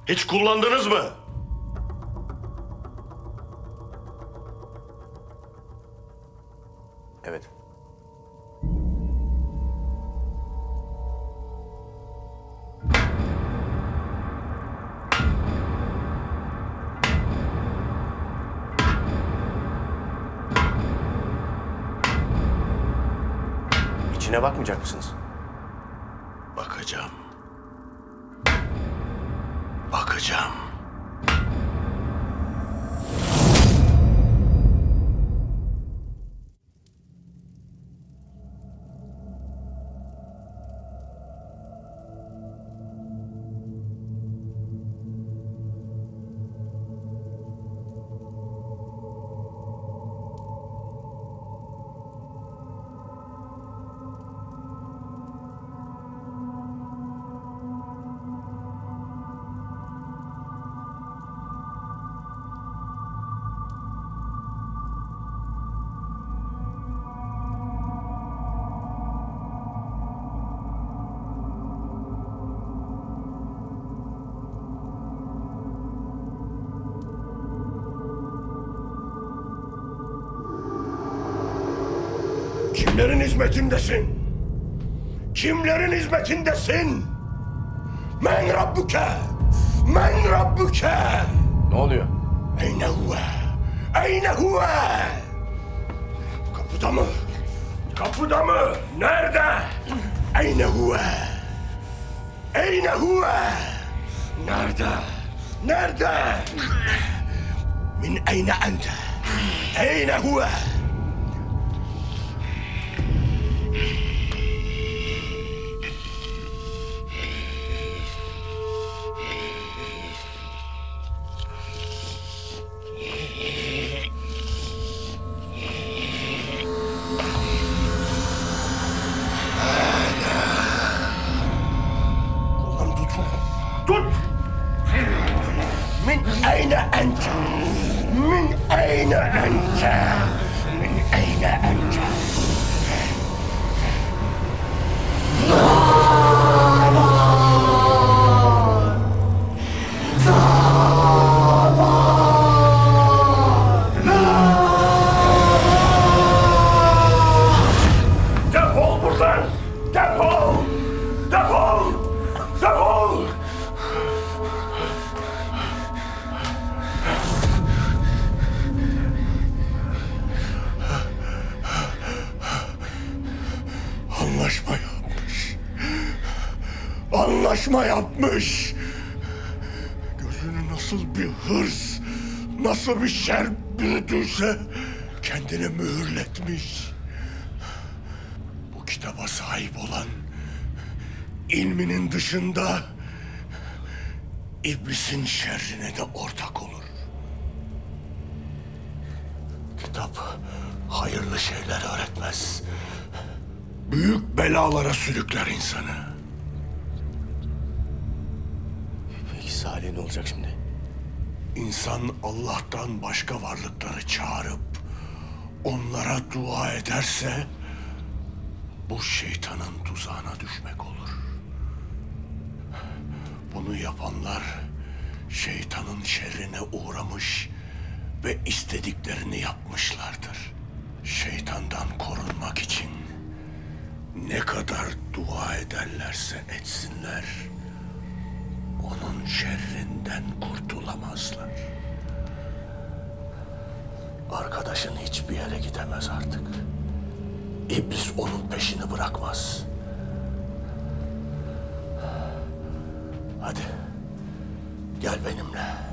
Speaker 8: Hiç kullandınız mı?
Speaker 3: İçine bakmayacak mısınız?
Speaker 8: Hizmetindesin? Kimlerin hizmetindesin? Men Rabbuke! Men Rabbuke!
Speaker 3: Ne oluyor?
Speaker 8: Eyne huve? Eyne huve? Kapıda mı? Kapıda mı? Nerede? Eyne huve? Eyne huve? Nerede? Nerede? Min eyne ente? Eyne huve? Yapmış. Gözünü nasıl bir hırs, nasıl bir şer bürüdüyse kendine mühürletmiş. Bu kitaba sahip olan ilminin dışında iblisin şerrine de ortak olur. Kitap hayırlı şeyler öğretmez. Büyük belalara sürükler insanı.
Speaker 3: Salih ne olacak şimdi?
Speaker 8: İnsan Allah'tan başka varlıkları çağırıp onlara dua ederse bu şeytanın tuzağına düşmek olur. Bunu yapanlar şeytanın şerrine uğramış ve istediklerini yapmışlardır. Şeytandan korunmak için ne kadar dua ederlerse etsinler onun şerrinden kurtulamazlar. Arkadaşın hiçbir yere gidemez artık. İblis onun peşini bırakmaz. Hadi gel benimle.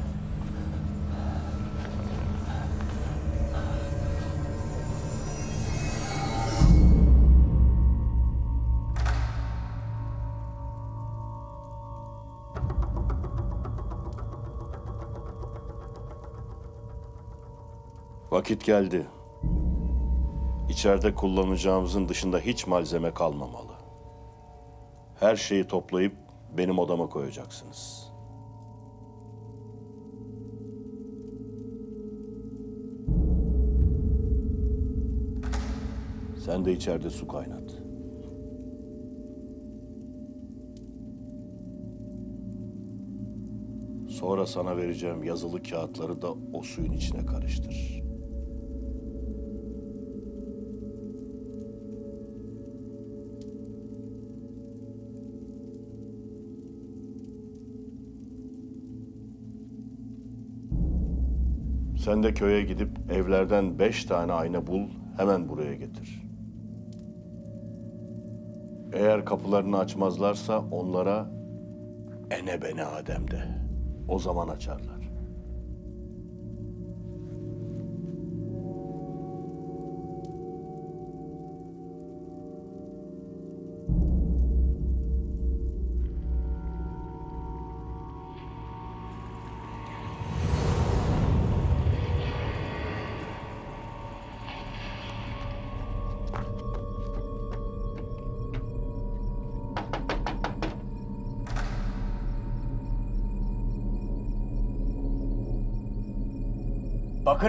Speaker 8: Vakit geldi. İçeride kullanacağımızın dışında hiç malzeme kalmamalı. Her şeyi toplayıp benim odama koyacaksınız. Sen de içeride su kaynat. Sonra sana vereceğim yazılı kağıtları da o suyun içine karıştır. Sen de köye gidip evlerden beş tane ayna bul, hemen buraya getir. Eğer kapılarını açmazlarsa onlara ene bene Adem de. O zaman açarlar.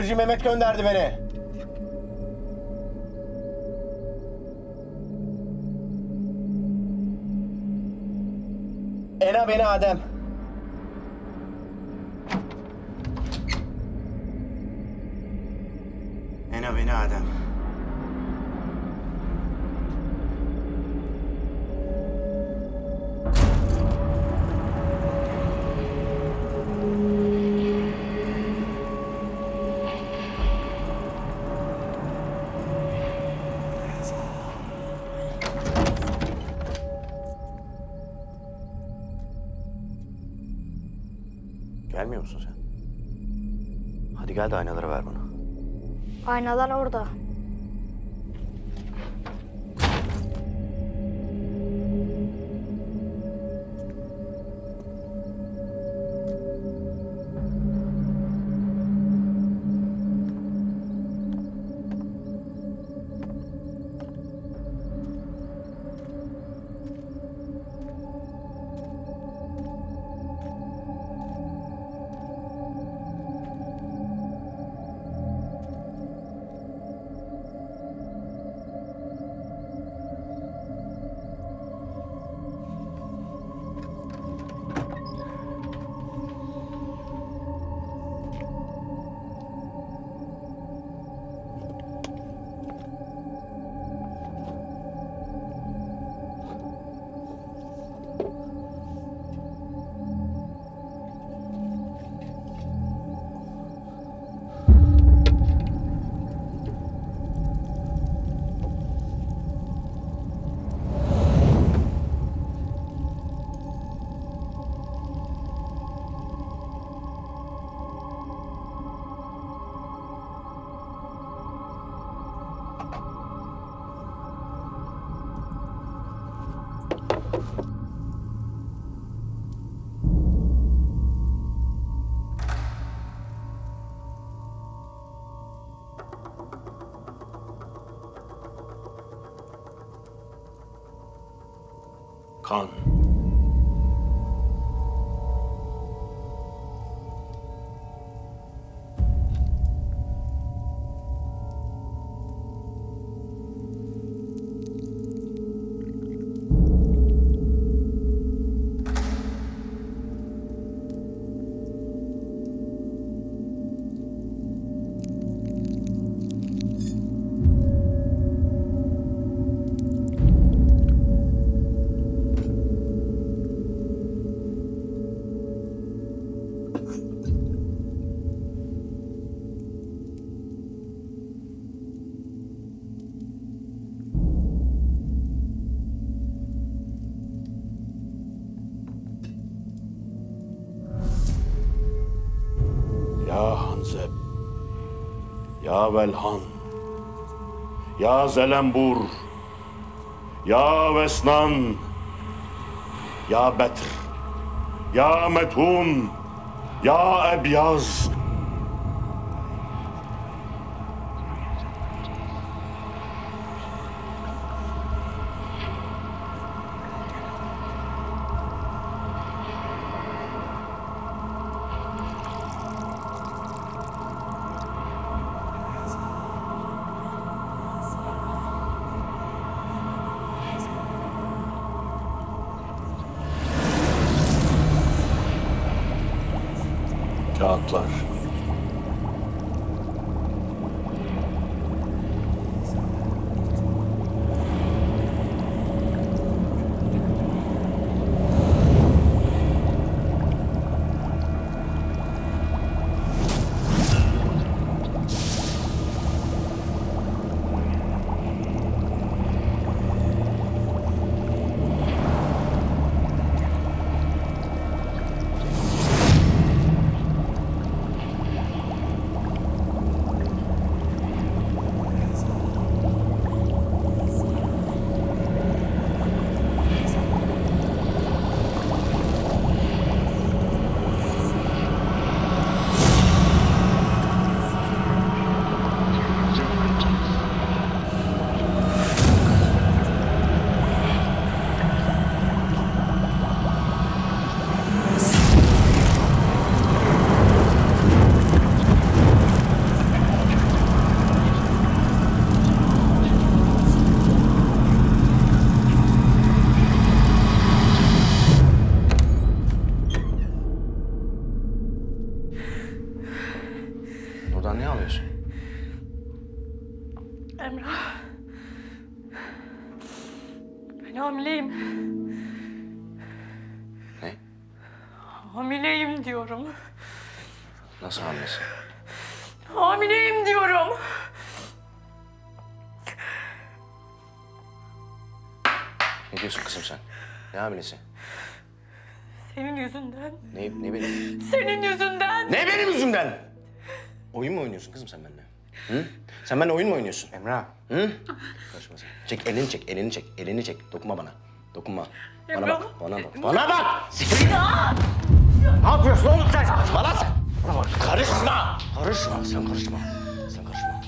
Speaker 3: Bakırcı Mehmet gönderdi beni. Ena beni Adem.
Speaker 1: Ena beni Adem.
Speaker 3: Hadi gel de aynaları ver bana.
Speaker 10: Aynalar orada.
Speaker 8: Hanzeb. Ya Velhan. Ya Zelembur. Ya Vesnan. Ya Betr. Ya Metun. Ya Ebyaz.
Speaker 1: Sen benimle oyun mu oynuyorsun? Emrah. Hı? Karışma sen. Çek elini çek, elini çek, elini çek. Dokunma bana. Dokunma. Bana bak, bana bak. Bana bak! Siktir! Ne yapıyorsun oğlum sen? Bana sen! Bana bak. Karışma! Karışma, sen karışma. Sen karışma.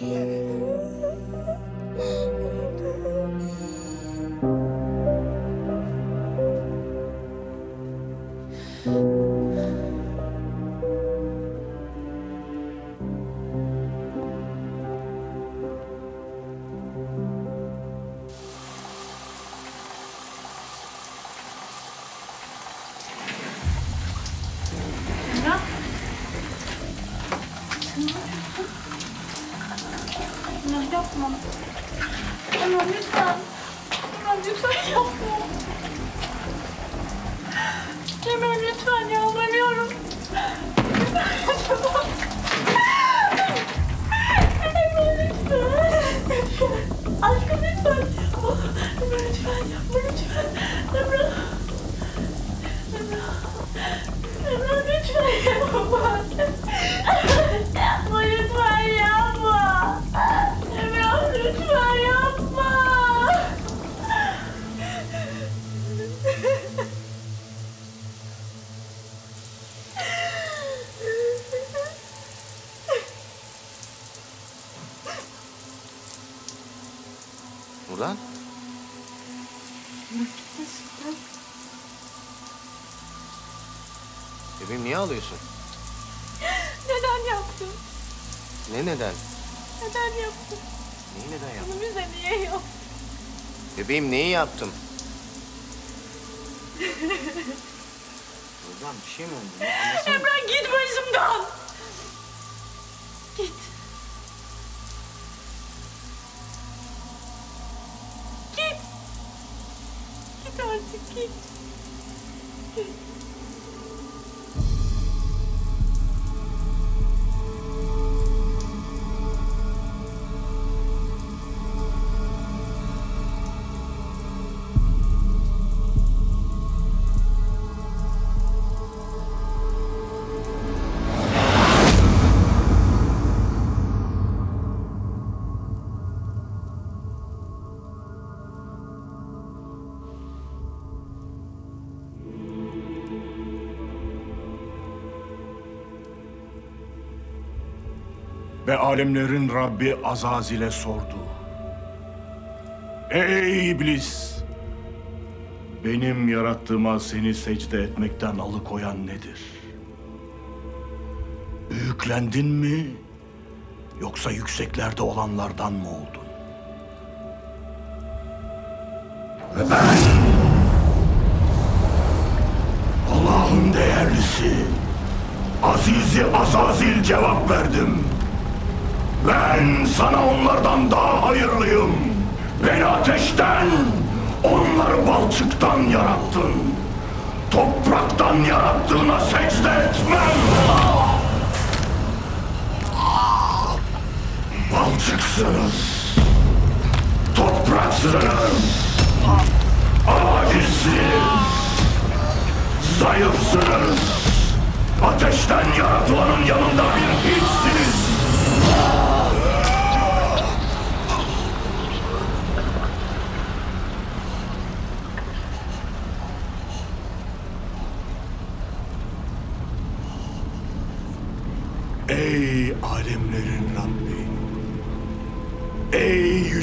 Speaker 11: Emrah.
Speaker 4: Yaptım?
Speaker 8: Alemlerin Rabbi Azazil'e sordu. Ey iblis! Benim yarattığıma seni secde etmekten alıkoyan nedir? Büyüklendin mi? Yoksa yükseklerde olanlardan mı oldun? Balçıktan yarattın. Topraktan yarattığına secde etmem. Balçıksınız. Topraksınız. Acizsiniz. Zayıfsınız. Ateşten yaratılanın yanında bir hiçsiniz.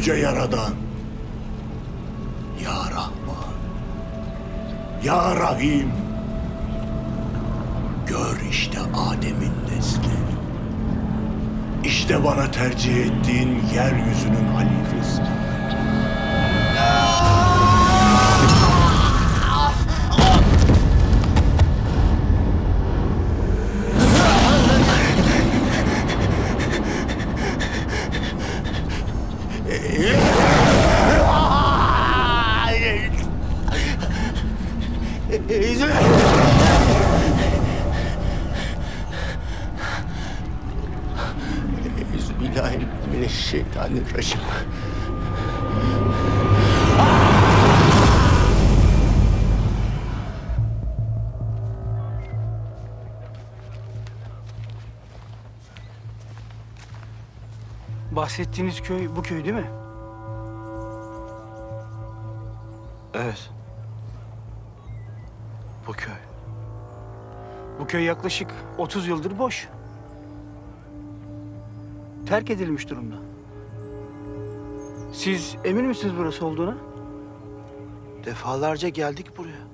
Speaker 8: Yüce yaradan! Ya Rahman! Ya Rahim! Gör işte Adem'in nesli. İşte bana tercih ettiğin yeryüzünün halifesi.
Speaker 9: Bahsettiğiniz köy bu köy değil mi?
Speaker 4: Evet. Bu köy.
Speaker 9: Bu köy yaklaşık 30 yıldır boş. Terk edilmiş durumda. Siz emin misiniz burası olduğuna?
Speaker 4: Defalarca geldik buraya.